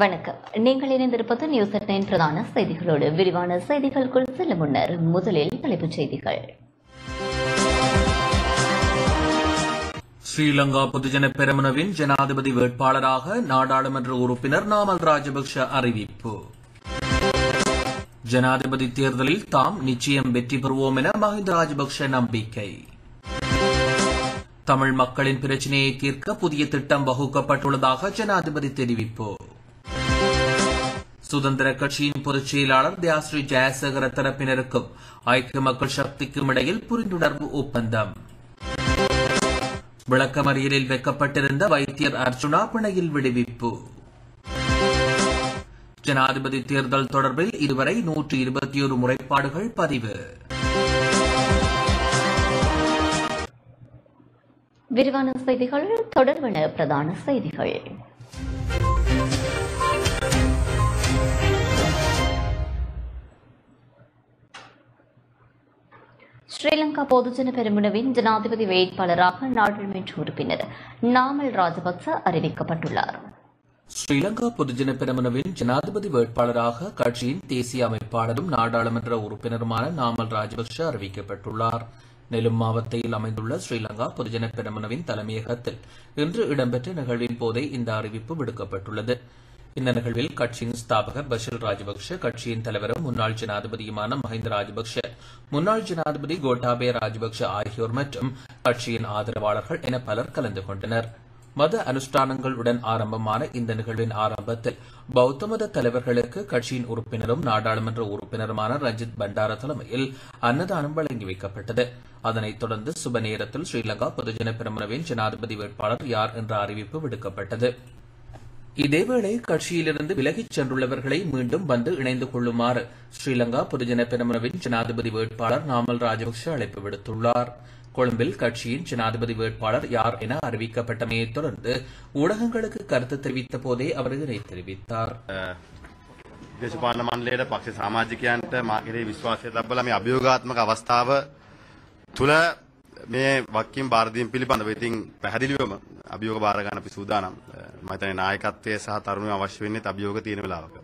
வணக்கம். நீங்கள் இணைந்திருப்பது நியூஸ் அட் நைன் பிரதான செய்திகளோடு. விரிவான செய்திகளுக்குள் செல்ல முன்னர் முதலில் தலைப்புச் செய்திகள். ஸ்ரீலங்கா பொதுஜன பெரமுனவின் ஜனாதிபதி வேட்பாளராக நாடாளுமன்ற உறுப்பினர் நாமல் ராஜபக்ஷ அறிவிப்பு. ஜனாதிபதி தேர்தலில் தாம் நிச்சயம் வெற்றி பெறுவோம் என மஹிந்த ராஜபக்ஷ நம்பிக்கை. தமிழ் மக்களின் பிரச்சினையை தீர்க்க புதிய திட்டம் வகுக்கப்பட்டுள்ளதாக ஜனாதிபதி தெரிவிப்பு. சுதந்திர கட்சியின் பொதுச் செயலாளர் தியாஸ்ரீ ஜெயசேகர தரப்பினருக்கும் ஐக்கிய மக்கள் சக்திக்கும் இடையில் புரிந்துணர்வு ஒப்பந்தம். விளக்கமறியலில் வைக்கப்பட்டிருந்த வைத்தியர் அர்ஜுனா பிணையில் விடுவிப்பு. ஜனாதிபதி தேர்தல் தொடர்பில் இதுவரை நூற்று இருபத்தி ஒரு முறைப்பாடுகள் பதிவு. விரிவான செய்திகள் தொடர்பான பிரதான செய்திகள். ஸ்ரீலங்கா பொதுஜன பெருமுனவின் ஜனாதிபதி வேட்பாளராக நாடாளுமன்ற உறுப்பினர் நாமல் ராஜபக்ச அறிவிக்கப்பட்டுள்ளார். ஸ்ரீலங்கா பொதுஜன பெரமுனவின் ஜனாதிபதி வேட்பாளராக கட்சியின் தேசிய அமைப்பாளரும் நாடாளுமன்ற உறுப்பினருமான நாமல் ராஜபக்ஷ அறிவிக்கப்பட்டுள்ளார். நெலும் மாவட்டத்தில் அமைந்துள்ள ஸ்ரீலங்கா பொதுஜன பெரமுனவின் தலைமையகத்தில் இன்று இடம்பெற்ற நிகழ்வின் போதே இந்த அறிவிப்பு விடுக்கப்பட்டுள்ளது. இந்த நிகழ்வில் கட்சியின் ஸ்தாபகர் பஷீர் ராஜபக்ஷ கட்சியின் தலைவரும் முன்னாள் ஜனாதிபதியுமான மஹிந்த ராஜபக்ஷ முன்னாள் ஜனாதிபதி கோட்டாபே ராஜபக்ஷ ஆகியோர் மற்றும் கட்சியின் ஆதரவாளர்கள் என பலர் கலந்து கொண்டனர். மத அனுஷ்டானங்களுடன் ஆரம்பமான இந்த நிகழ்வின் ஆரம்பத்தில் பௌத்த மத தலைவர்களுக்கு கட்சியின் உறுப்பினரும் நாடாளுமன்ற உறுப்பினருமான ரஞ்சித் பண்டார தலைமையில் அன்னதானம் வழங்கி வைக்கப்பட்டது. அதனைத் தொடர்ந்து சுப நேரத்தில் ஸ்ரீலங்கா பொதுஜன பெருமனவின் ஜனாதிபதி வேட்பாளர் யார் என்ற அறிவிப்பு விடுக்கப்பட்டது. இதேவேளை கட்சியிலிருந்து விலகிச் சென்றுள்ளவர்களை மீண்டும் வந்து இணைந்து கொள்ளுமாறு ஸ்ரீலங்கா பொதுஜன பெருமனவின் ஜனாதிபதி வேட்பாளர் நாமல் ராஜபக்ஷ அழைப்பு விடுத்துள்ளார் கொழும்பில் கட்சியின் ஜனாதிபதி வேட்பாளர் யார் என அறிவிக்கப்பட்டமையை தொடர்ந்து ஊடகங்களுக்கு கருத்து தெரிவித்த போதே அவர் இதனை தெரிவித்தார் දේශපාලන මණ්ඩලයට පක්ෂ සමාජිකයන්ට මා කෙරෙහි විශ්වාසය තබලා මේ අභියෝගාත්මක අවස්ථාව තුළ මේ වක්කීම් බාර දීම පිළිබඳව ඉතින් පැහැදිලිවම අභියෝග බාර ගන්න අපි සූදානම්. මම හිතන්නේ නායකත්වය සහ තරුණයෝ අවශ්‍ය වෙන්නේ අභියෝග තියෙන වෙලාවක.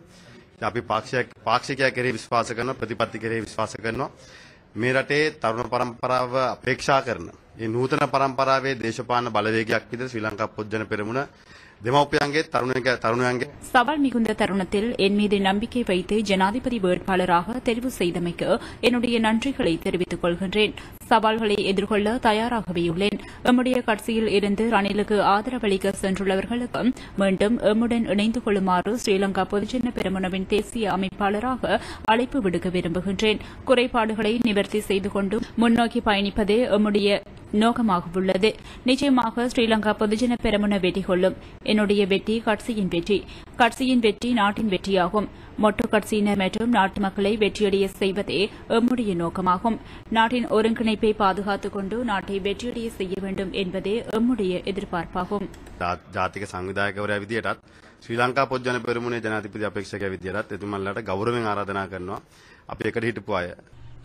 ඉතින් අපි පාක්ෂික පාක්ෂිකයා කෙරෙහි විශ්වාස කරනවා ප්‍රතිපත්ති කෙරෙහි විශ්වාස කරනවා. මේ රටේ තරුණ පරම්පරාව අපේක්ෂා කරන මේ නූතන පරම්පරාවේ දේශපාලන බලවේගයක් විදිහට ශ්‍රී ලංකා පොත්ජන පෙරමුණ දෙමව්පියන්ගේ තරුණයන්ගේ තරුණයන්ගේ சவால் மிகுந்த தருணத்தில் என் மீது நம்பிக்கை வைத்து ஜனாதிபதி வேட்பாளராக தெரிவு செய்தமைக்கு என்னுடைய நன்றிகளை தெரிவித்துக் கொள்கின்றேன் சவால்களை எதிர்கொள்ள தயாராகவே உள்ளேன் எம்முடைய கட்சியில் இருந்து ரணிலுக்கு ஆதரவளிக்க சென்றுள்ளவர்களுக்கு மீண்டும் எம்முடன் இணைந்து கொள்ளுமாறு ஸ்ரீலங்கா பொதுஜன பெருமுனவின் தேசிய அமைப்பாளராக அழைப்பு விடுக்க விரும்புகின்றேன் குறைபாடுகளை நிவர்த்தி செய்து கொண்டு முன்னோக்கி பயணிப்பதே எம்முடைய நோக்கமாக உள்ளது நிச்சயமாக ஸ்ரீலங்கா பொதுஜன பெரமுன வெற்றி கொள்ளும் என்னுடைய வெற்றி கட்சியின் வெற்றி கட்சியின் வெற்றி நாட்டின் வெற்றியாகும் மொட்டு கட்சியினர் மற்றும் நாட்டு மக்களை வெற்றியடைய செய்வதே எம்முடைய நோக்கமாகும் நாட்டின் ஒருங்கிணைப்பை பாதுகாத்துக் கொண்டு நாட்டை வெற்றியடைய செய்ய வேண்டும் என்பதே எம்முடைய எதிர்பார்ப்பாகும் ජා- ජාතික සංවිධායකවරයා විදියටත් ශ්‍රී ලංකා පොත්ජන පෙරමුණේ ජනාධිපති අපේක්ෂකයා විදියටත් එතුමන්ලාට ගෞරවයෙන් ආරාධනා කරනවා අපි එකට හිටපු අය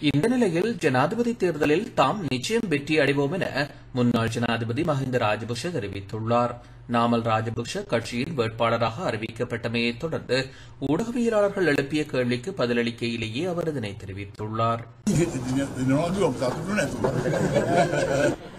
இந்த நிலையில் ஜனாதிபதி தேர்தலில் தாம் நிச்சயம் வெற்றி அடைவோம் என முன்னாள் ஜனாதிபதி மஹிந்த ராஜபக்ஷ தெரிவித்துள்ளார். நாமல் ராஜபக்ஷ கட்சியின் வேட்பாளராக அறிவிக்கப்பட்டமையை தொடர்ந்து ஊடகவியலாளர்கள் எழுப்பிய கேள்விக்கு பதிலளிக்கையிலேயே அவர் இதனை தெரிவித்துள்ளார்.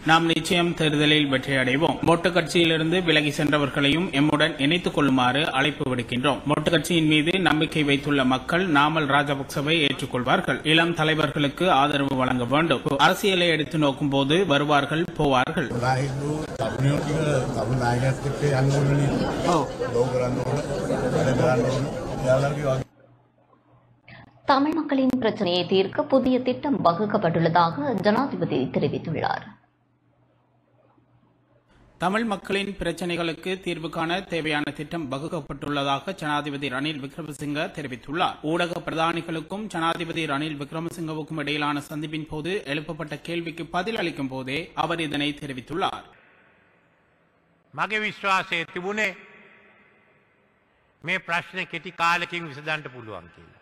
நாம் நிச்சயம் தேர்தலில் வெற்றி அடைவோம் மொட்டு கட்சியிலிருந்து விலகி சென்றவர்களையும் எம்முடன் இணைத்துக் கொள்ளுமாறு அழைப்பு விடுக்கின்றோம். மொட்டு கட்சியின் மீது நம்பிக்கை வைத்துள்ள மக்கள் நாமல் ராஜபக்சவை ஏற்றுக்கொள்வார்கள். இளம் தலைவர்களுக்கு ஆதரவு வழங்க வேண்டும். அரசியலை எடுத்து நோக்கும் போது வருவார்கள் போவார்கள். ಇದಕ್ಕೆ ಅನುಗುಣನೇ ಲೋಕರ ಅನುಗುಣ தமிழ் மக்களின் பிரச்சனையை தீர்க்க புதிய திட்டம் வகுக்கப்பட்டுள்ளதாக ஜனாதிபதி தெரிவித்துள்ளார் தமிழ் மக்களின் பிரச்சனைகளுக்கு தீர்வு காண தேவையான திட்டம் வகுக்கப்பட்டுள்ளதாக ஜனாதிபதி ரணில் விக்ரமசிங்க தெரிவித்துள்ளார் ஊடக பிரதானிகளுக்கும் ஜனாதிபதி ரணில் விக்ரமசிங்கவுக்கும் இடையிலான சந்திப்பின் போது எழுப்பப்பட்ட கேள்விக்கு பதில் அளிக்கும் போதே அவர் இதனை தெரிவித்துள்ளார் මගේ විශ්වාසය තිබුණේ මේ ප්‍රශ්න කෙටි කාලකින් විසඳන්ට පුළුවන් කියලා.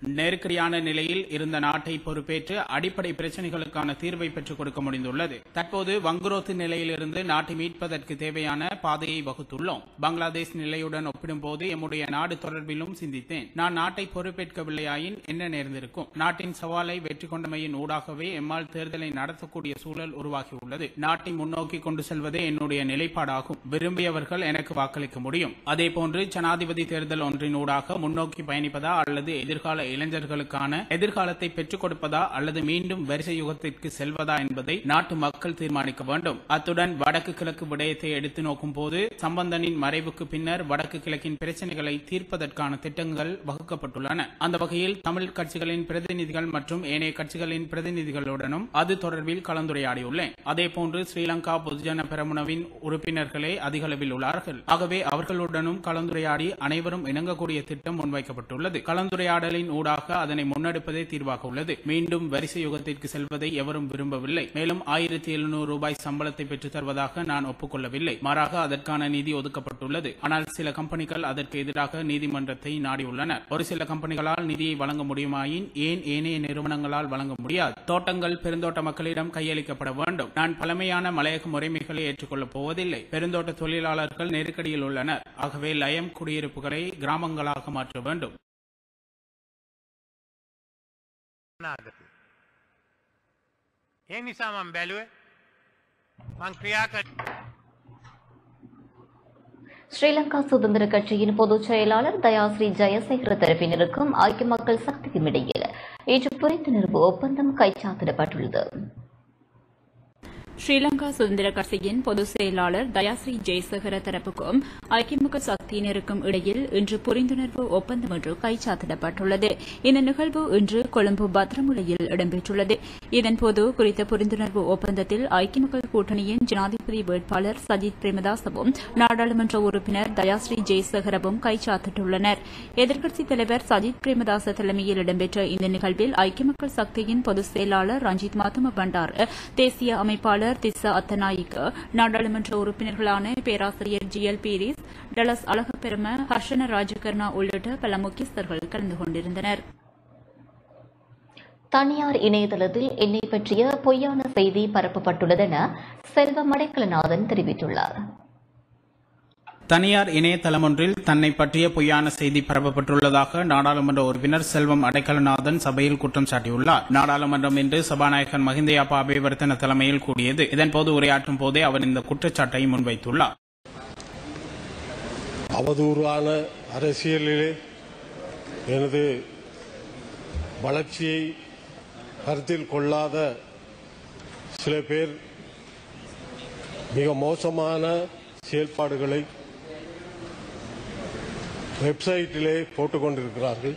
நெருக்கடியான நிலையில் இருந்த நாட்டை பொறுப்பேற்று அடிப்படை பிரச்சனைகளுக்கான தீர்வை பெற்றுக் கொடுக்க முடிந்துள்ளது. தற்போது வங்குரோத்து நிலையிலிருந்து நாட்டை மீட்பதற்கு தேவையான பாதையை வகுத்துள்ளோம். பங்களாதேஷ் நிலையுடன் ஒப்பிடும்போது எம்முடைய நாடு தொடர்பிலும் சிந்தித்தேன். நான் நாட்டை பொறுப்பேற்கவில்லையாயின் என்ன நேர்ந்திருக்கும்? நாட்டின் சவாலை வெற்றி கொண்டமையின் ஊடாகவே எம்மால் தேர்தலை நடத்தக்கூடிய சூழல் உருவாகியுள்ளது. நாட்டை முன்னோக்கி கொண்டு செல்வதே என்னுடைய நிலைப்பாடாகும். விரும்பியவர்கள் எனக்கு வாக்களிக்க முடியும். அதேபோன்று ஜனாதிபதி தேர்தல் ஒன்றின் ஊடாக முன்னோக்கி பயணிப்பதா அல்லது எதிர்கால இளைஞர்களுக்கான எதிர்காலத்தை பெற்றுக் கொடுப்பதா அல்லது மீண்டும் வரிசை யுகத்திற்கு செல்வதா என்பதை நாட்டு மக்கள் தீர்மானிக்க வேண்டும். அத்துடன் வடக்கு கிழக்கு விடயத்தை எடுத்து நோக்கும் போது சம்பந்தனின் மறைவுக்கு பின்னர் வடக்கு கிழக்கின் பிரச்சனைகளை தீர்ப்பதற்கான திட்டங்கள் வகுக்கப்பட்டுள்ளன. அந்த வகையில் தமிழ் கட்சிகளின் பிரதிநிதிகள் மற்றும் ஏனைய கட்சிகளின் பிரதிநிதிகளுடனும் அது தொடர்பில் கலந்துரையாடியுள்ளேன். அதேபோன்று ஸ்ரீலங்கா பொதுஜன பெரமுனவின் உறுப்பினர்களே அதிகளவில் உள்ளார்கள். ஆகவே அவர்களுடனும் கலந்துரையாடி அனைவரும் இணங்கக்கூடிய திட்டம் முன்வைக்கப்பட்டுள்ளது. கலந்துரையாடலின் ஊடாக அதனை முன்னெடுப்பதே தீர்வாக உள்ளது. மீண்டும் வரிசை யுகத்திற்கு செல்வதை எவரும் விரும்பவில்லை. மேலும் ஆயிரத்தி எழுநூறு ரூபாய் சம்பளத்தை பெற்றுத் தருவதாக நான் ஒப்புக்கொள்ளவில்லை. மாறாக அதற்கான நிதி ஒதுக்கப்பட்டுள்ளது. ஆனால் சில கம்பெனிகள் அதற்கு எதிராக நீதிமன்றத்தை நாடியுள்ளன ஒரு சில கம்பெனிகளால் நிதியை வழங்க முடியுமாயின் ஏன் ஏனைய நிறுவனங்களால் வழங்க முடியாது? தோட்டங்கள் பெருந்தோட்ட மக்களிடம் கையளிக்கப்பட வேண்டும். நான் பழமையான மலையக முறைமைகளை ஏற்றுக்கொள்ளப் போவதில்லை. பெருந்தோட்ட தொழிலாளர்கள் நெருக்கடியில் உள்ளனர். ஆகவே லயம் குடியிருப்புகளை கிராமங்களாக மாற்ற வேண்டும். අනාගතය. ඒ නිසා මම බැලුවේ මං ක්‍රියා කර ஸ்ரீலங்கா சுதந்திர கட்சியின் பொதுச் செயலாளர் தயாஸ்ரீ ஜெயசேகர தரப்பினருக்கும் ஐக்கிய மக்கள் சக்திக்கும் இடையில் இன்று புரிந்துணர்வு ஒப்பந்தம் கைச்சாத்திடப்பட்டுள்ளது ஸ்ரீலங்கா சுதந்திர கட்சியின் பொதுச் செயலாளர் தயாஸ்ரீ ஜெயசேகர தரப்புக்கும் ஐக்கியமுக சக்தியினருக்கும் இடையில் இன்று புரிந்துணர்வு ஒப்பந்தம் ஒன்று கைச்சாத்திடப்பட்டுள்ளது. இந்த நிகழ்வு இன்று கொழும்பு பத்ரமுலையில் இடம்பெற்றுள்ளது. இதன்போது குறித்த புரிந்துணர்வு ஒப்பந்தத்தில் ஐக்கிய கூட்டணியின் ஜனாதிபதி வேட்பாளர் சஜித் பிரேமதாசவும் நாடாளுமன்ற உறுப்பினர் தயாஸ்ரீ ஜெயசேகரவும் கைச்சாத்திட்டுள்ளனர். எதிர்க்கட்சித் தலைவர் சஜித் பிரேமதாச தலைமையில் இடம்பெற்ற இந்த நிகழ்வில் ஐக்கிய மக்கள் சக்தியின் பொதுச் செயலாளர் ரஞ்சித் மாத்தம பண்டார் தேசிய அமைப்பாளர் திசா அத்தநாயிக்கு நாடாளுமன்ற உறுப்பினர்களான பேராசிரியர் ஜி. எல். பீரிஸ் டலஸ் அழகப்பெரும ஹர்ஷன ராஜகர்ணா உள்ளிட்ட பல முக்கியஸ்தர்கள் கலந்து கொண்டிருந்தனர். தனியார் இணையதளத்தில் என்னை பற்றிய பொய்யான செய்தி பரப்பப்பட்டுள்ளதென செல்வம் மடைக்கலநாதன் தெரிவித்துள்ளார். தனியார் இணையதளம் ஒன்றில் தன்னை பற்றிய பொய்யான செய்தி பரப்பப்பட்டுள்ளதாக நாடாளுமன்ற உறுப்பினர் செல்வம் அடைக்கலநாதன் சபையில் குற்றம் சாட்டியுள்ளார். நாடாளுமன்றம் இன்று சபாநாயகர் மஹிந்தயாப்பா அபிவர்த்தன தலைமையில் கூடியது. இதன்போது உரையாற்றும் போதே அவர் இந்த குற்றச்சாட்டை முன்வைத்துள்ளார். அவதூறான அரசியலிலே எனது வளர்ச்சியை கருத்தில் கொள்ளாத சில பேர் மிக மோசமான செயல்பாடுகளை வெப்சைட்டிலே போட்டுக் கொண்டிருக்கிறார்கள்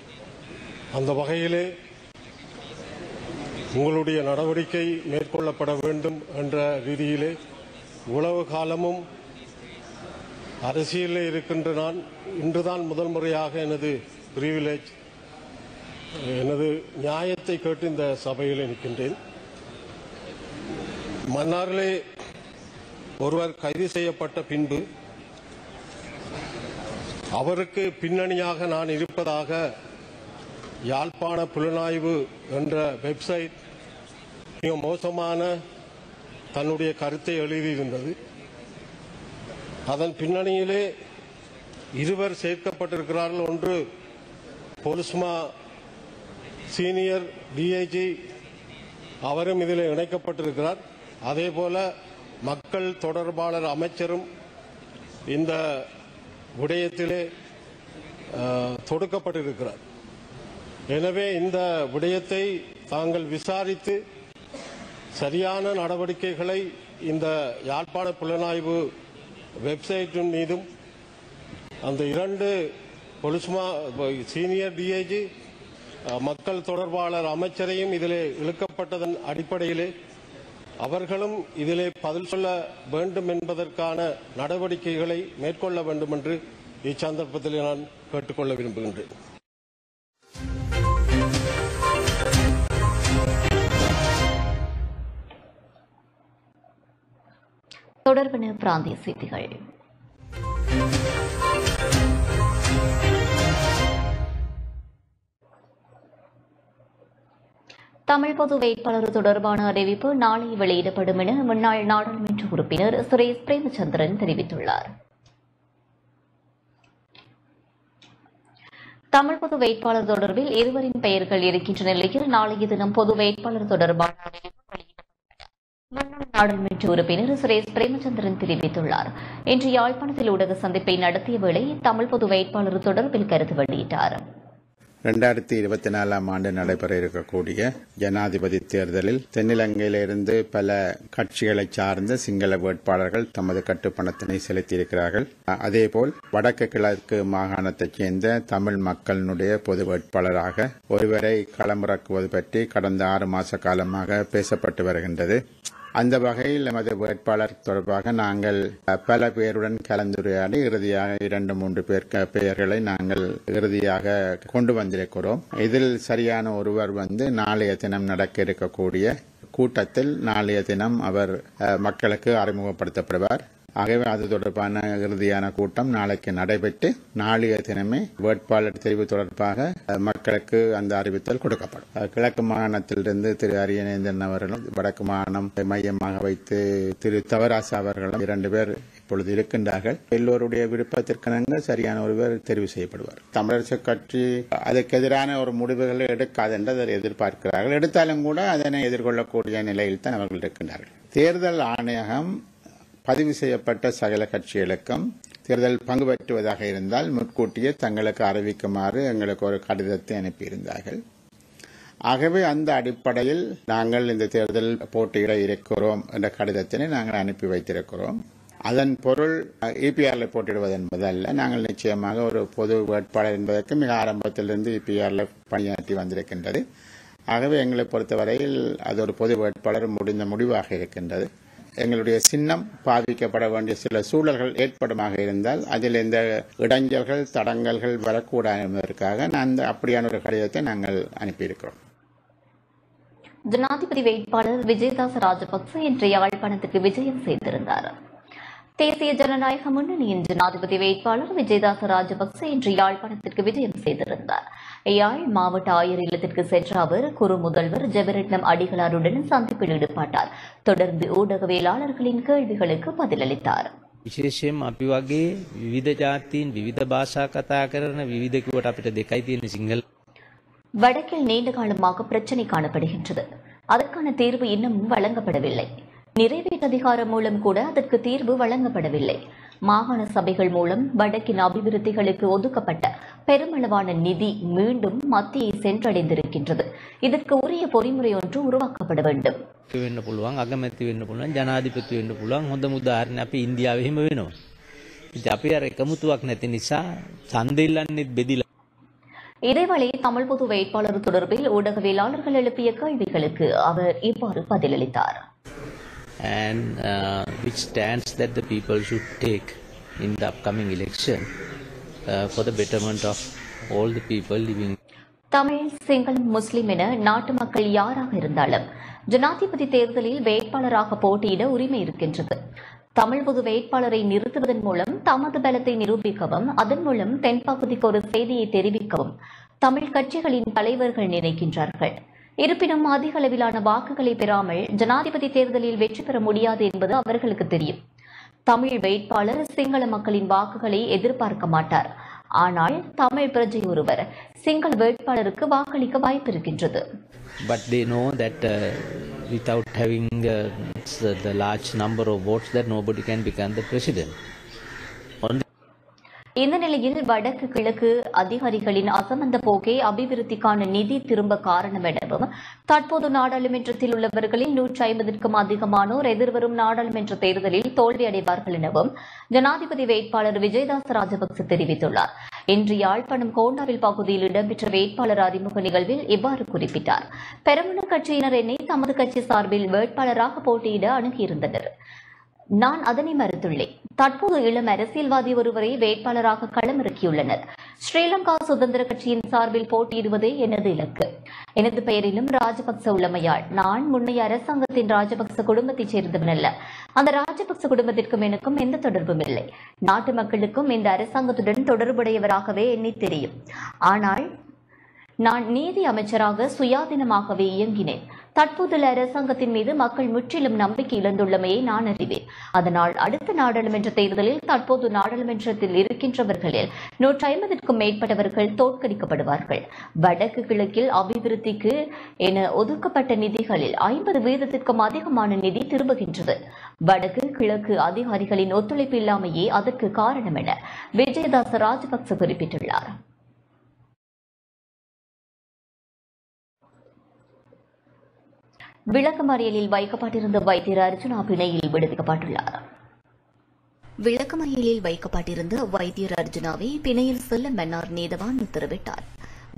அந்த வகையிலே உங்களுடைய நடவடிக்கை மேற்கொள்ளப்பட வேண்டும் என்ற ரீதியிலே உளவு காலமும் அரசியலில் இருக்கின்ற நான் இன்றுதான் முதல் முறையாக எனது பிரிவிலேஜ் எனது நியாயத்தை கேட்டு இந்த சபையில் நிற்கின்றேன். மன்னாரிலே ஒருவர் கைது செய்யப்பட்ட பின்பு அவருக்கு பின்னணியாக நான் இருப்பதாக யாழ்ப்பாண புலனாய்வு என்ற வெப்சைட் மிக மோசமான தன்னுடைய கருத்தை எழுதியிருந்தது. அதன் பின்னணியிலே இருவர் சேர்க்கப்பட்டிருக்கிறார்கள். ஒன்று பொலிஸ்மா சீனியர் டிஐஜி அவரும் இதில் இணைக்கப்பட்டிருக்கிறார். அதேபோல மக்கள் தொடர்பாளர் அமைச்சரும் இந்த விடயத்திலே தொடுக்கப்பட்டிருக்கிறார். எனவே இந்த விடயத்தை தாங்கள் விசாரித்து சரியான நடவடிக்கைகளை இந்த யாழ்ப்பாண புலனாய்வு வெப்சைட்டின் மீதும் அந்த இரண்டு பொலிஸ்மா சீனியர் டிஐஜி மக்கள் தொடர்பாளர் அமைச்சரையும் இதில் இழுக்கப்பட்டதன் அடிப்படையிலே அவர்களும் இதிலே பதில் சொல்ல வேண்டும் என்பதற்கான நடவடிக்கைகளை மேற்கொள்ள வேண்டும் என்று இச்சந்தர்ப்பத்தில் நான் கேட்டுக்கொள்ள விரும்புகின்றேன். தொடர்பன பிராந்திய செய்திகள். தமிழ் பொது வேட்பாளர் தொடர்பான அறிவிப்பு நாளை வெளியிடப்படும் என முன்னாள் நாடாளுமன்ற உறுப்பினர் சுரேஷ் பிரேமச்சந்திரன் தெரிவித்துள்ளார். தமிழ் பொது வேட்பாளர் தொடர்பில் இருவரின் பெயர்கள் இருக்கின்ற நிலையில் நாளைய தினம் பொது வேட்பாளர் தொடர்பான அறிவிப்பு முன்னாள் நாடாளுமன்ற உறுப்பினர் சுரேஷ் பிரேமச்சந்திரன் தெரிவித்துள்ளார். இன்று யாழ்ப்பாணத்தில் ஊடக சந்திப்பை நடத்திய வேளை தமிழ் பொது வேட்பாளர் தொடர்பில் கருத்து வெளியிட்டார். ரெண்டாயிரத்தி இருபத்தி நாலாம் ஆண்டு நடைபெற இருக்கக்கூடிய ஜனாதிபதி தேர்தலில் தென்னிலங்கையிலிருந்து பல கட்சிகளை சார்ந்த சிங்கள வேட்பாளர்கள் தமது கட்டுப்பணத்தினை செலுத்தியிருக்கிறார்கள். அதேபோல் வடக்கு கிழக்கு மாகாணத்தைச் சேர்ந்த தமிழ் மக்களினுடைய பொது வேட்பாளராக ஒருவரை களமிறக்குவது பற்றி கடந்த ஆறு மாச காலமாக பேசப்பட்டு வருகின்றது. அந்த வகையில் எமது வேட்பாளர் தொடர்பாக நாங்கள் பல பேருடன் கலந்துரையாடி இறுதியாக இரண்டு மூன்று பேர் பெயர்களை நாங்கள் இறுதியாக கொண்டு வந்திருக்கிறோம். இதில் சரியான ஒருவர் வந்து நாளைய தினம் நடக்க இருக்கக்கூடிய கூட்டத்தில் நாளைய தினம் அவர் மக்களுக்கு அறிமுகப்படுத்தப்படுவார். ஆகவே அது தொடர்பான இறுதியான கூட்டம் நாளைக்கு நடைபெற்று நாளைய தினமே வேட்பாளர் தெரிவு தொடர்பாக மக்களுக்கு அந்த அறிவித்தல் கொடுக்கப்படும். கிழக்கு மாகாணத்திலிருந்து திரு அரியநேந்திரன் அவர்களும் வடக்கு மாகாணம் மையமாக வைத்து திரு தவராசு அவர்களும் இரண்டு பேர் இப்பொழுது இருக்கின்றார்கள். எல்லோருடைய விருப்பத்திற்கிணங்க சரியான ஒருவர் தெரிவு செய்யப்படுவார். தமிழரசு கட்சி அதற்கு எதிரான ஒரு முடிவுகளை எடுக்காது என்று அதை எதிர்பார்க்கிறார்கள். எடுத்தாலும் கூட அதனை எதிர்கொள்ளக்கூடிய நிலையில் தான் அவர்கள் இருக்கின்றார்கள். தேர்தல் ஆணையகம் பதிவு செய்யப்பட்ட சகல கட்சிகளுக்கும் தேர்தல் பங்கு பெற்றுவதாக இருந்தால் முன்கூட்டியே தங்களுக்கு அறிவிக்குமாறு எங்களுக்கு ஒரு கடிதத்தை அனுப்பியிருந்தார்கள். ஆகவே அந்த அடிப்படையில் நாங்கள் இந்த தேர்தல் போட்டியிட இருக்கிறோம் என்ற கடிதத்தினை நாங்கள் அனுப்பி வைத்திருக்கிறோம். அதன் பொருள் இபிஆர்ல போட்டிடுவது என்பதல்ல. நாங்கள் நிச்சயமாக ஒரு பொது வேட்பாளர் என்பதற்கு மிக ஆரம்பத்திலிருந்து இபிஆர்ல பணியாற்றி வந்திருக்கின்றது. ஆகவே எங்களை பொறுத்தவரையில் அது ஒரு பொது வேட்பாளர் முடிந்த முடிவாக இருக்கின்றது. எங்களுடைய சின்னம் பாதிக்கப்பட வேண்டிய சில சூழல்கள் ஏற்படுமாக இருந்தால் அதில் இந்த இடைஞ்சல்கள் தடங்கல்கள் வரக்கூடாது என்பதற்காக அந்த அப்படியான ஒரு கடிதத்தை நாங்கள் அனுப்பியிருக்கிறோம். ஜனாதிபதி வேட்பாளர் விஜயதாச ராஜபக்ச இன்று யாழ்ப்பாணத்துக்கு விஜயம் செய்திருந்தார். தேசிய ஜனநாயக முன்னணியின் ஜனாதிபதி வேட்பாளர் விஜயதாச ராஜபக்ச இன்று யாழ்ப்பாணத்திற்கு விஜயம் செய்திருந்தார் யாழ் மாவட்ட ஆயர் இல்லத்திற்கு சென்ற அவர் குறு முதல்வர் ஜெபரட்னம் அடிகளாருடன் சந்திப்பில் ஈடுபட்டார் தொடர்ந்து ஊடகவியலாளர்களின் கேள்விகளுக்கு பதிலளித்தார் විශේෂයෙන් අපි වගේ විවිධ ජාතීන් විවිධ භාෂා කතා කරන විවිධකුවට අපිට දෙකයි තියෙන සිංහල வடக்கில் நீண்ட காலமாக பிரச்சினை காணப்படுகின்றது அதற்கான தீர்வு இன்னும் வழங்கப்படவில்லை நிறைவேற்று அதிகாரம் மூலம் கூட அதற்கு தீர்வு வழங்கப்படவில்லை மாகாண சபைகள் மூலம் வடக்கின் அபிவிருத்திகளுக்கு ஒதுக்கப்பட்ட பெருமளவான நிதி மீண்டும் மத்தியை சென்றடைந்திருக்கின்றது இதற்கு உரிய பொறிமுறை ஒன்று உருவாக்கப்பட வேண்டும் වෙන්න පුළුවන් අගමැති වෙන්න පුළුවන් ජනාධිපති වෙන්න පුළුවන් හොඳ මුදාහරණ අපි ඉන්දියාව එහෙම වෙනවා. ඉතින් අපි අර එකමුතුවක් නැති නිසා ඡන්දෙ ඉල්ලන්නෙත් බෙදිලා இதேவேளை தமிழ் பொது வேட்பாளர் தொடர்பில் ஊடகவியலாளர்கள் எழுப்பிய கேள்விகளுக்கு அவர் இவ்வாறு பதிலளித்தார் And uh, which stands that the people should take in the upcoming election uh, for the betterment of all the people living. Tamil Sinhala Muslim என நாட்டு மக்கள் யாராக இருந்தாலும் ஜனாதிபதி தேர்தலில் வேட்பாளராக போட்டியிட உரிமை இருக்கின்றது. தமிழ் பொது வேட்பாளரை நிறுத்துவதன் மூலம் தமது பலத்தை நிரூபிக்கவும் அதன் மூலம் தென்பகுதிக்கு ஒரு செய்தியை தெரிவிக்கவும் தமிழ் கட்சிகளின் தலைவர்கள் நினைக்கின்றார்கள். இருப்பினும் அதிக அளவிலான வாக்குகளை பெறாமல் ஜனாதிபதி தேர்தலில் வெற்றி பெற முடியாது என்பது அவர்களுக்கு தெரியும். தமிழ் வேட்பாளர் சிங்கள மக்களின் வாக்குகளை எதிர்பார்க்க மாட்டார். ஆனால் தமிழ் பிரஜை ஒருவர் சிங்கள வேட்பாளருக்கு வாக்களிக்க வாய்ப்பு இருக்கின்றது but they know that without having the large number of number that nobody can become the president இந்த நிலையில் வடக்கு கிழக்கு அதிகாரிகளின் அசமந்த போக்கே அபிவிருத்திக்கான நிதி திரும்ப காரணம் எனவும் தற்போது நாடாளுமன்றத்தில் உள்ளவர்களில் நூற்றி ஐம்பதற்கும் அதிகமானோர் எதிர்வரும் நாடாளுமன்ற தேர்தலில் தோல்வியடைவார்கள் எனவும் ஜனாதிபதி வேட்பாளர் விஜயதாஸ் ராஜபக்ச தெரிவித்துள்ளார். இன்று யாழ்ப்பாணம் கோண்டாவில் பகுதியில் இடம்பெற்ற வேட்பாளர் அறிமுக நிகழ்வில் இவ்வாறு குறிப்பிட்டார். பெரமுன கட்சியினர் என்னை தமது கட்சி சார்பில் வேட்பாளராக போட்டியிட அணுகியிருந்தனர். நான் அதனை மறுத்துள்ளேன். தற்போது இளம் அரசியல்வாதி ஒருவரை வேட்பாளராக களமிறக்கியுள்ளனர். ஸ்ரீலங்கா சுதந்திர கட்சியின் சார்பில் போட்டியிடுவதே எனது இலக்கு. எனது பெயரிலும் ராஜபக்ச உள்ளமையால் நான் முன்னைய அரசாங்கத்தின் ராஜபக்ச குடும்பத்தைச் சேர்ந்தவன் அல்ல. அந்த ராஜபக்ச குடும்பத்திற்கும் எனக்கும் எந்த தொடர்பும் இல்லை. நாட்டு மக்களுக்கும் இந்த அரசாங்கத்துடன் தொடர்புடையவராகவே என்னை தெரியும். ஆனால் நான் நீதி அமைச்சராக சுயாதீனமாகவே இயங்கினேன். தற்போதுள்ள அரசாங்கத்தின் மீது மக்கள் முற்றிலும் நம்பிக்கை இழந்துள்ளமையை நான் அறிவேன். அதனால் அடுத்த நாடாளுமன்ற தேர்தலில் தற்போது நாடாளுமன்றத்தில் இருக்கின்றவர்களில் நூற்றி ஐம்பதற்கும் மேற்பட்டவர்கள் தோற்கடிக்கப்படுவார்கள். வடக்கு கிழக்கில் அபிவிருத்திக்கு என ஒதுக்கப்பட்ட நிதிகளில் ஐம்பது வீதத்திற்கும் அதிகமான நிதி திரும்புகின்றது. வடக்கு கிழக்கு அதிகாரிகளின் ஒத்துழைப்பு இல்லாமையே அதற்கு காரணம் என விஜயதாச ராஜபக்ச குறிப்பிட்டுள்ளார். விளக்கமறியலில் வைக்கப்பட்டிருந்த வைத்தியர் அர்ஜுனா பிணையில் விடுவிக்கப்பட்டுள்ளார். விளக்கமறியலில் வைக்கப்பட்டிருந்த வைத்தியர் அர்ஜுனாவை பிணையில் செல்ல மன்னார் நீதவான் உத்தரவிட்டார்.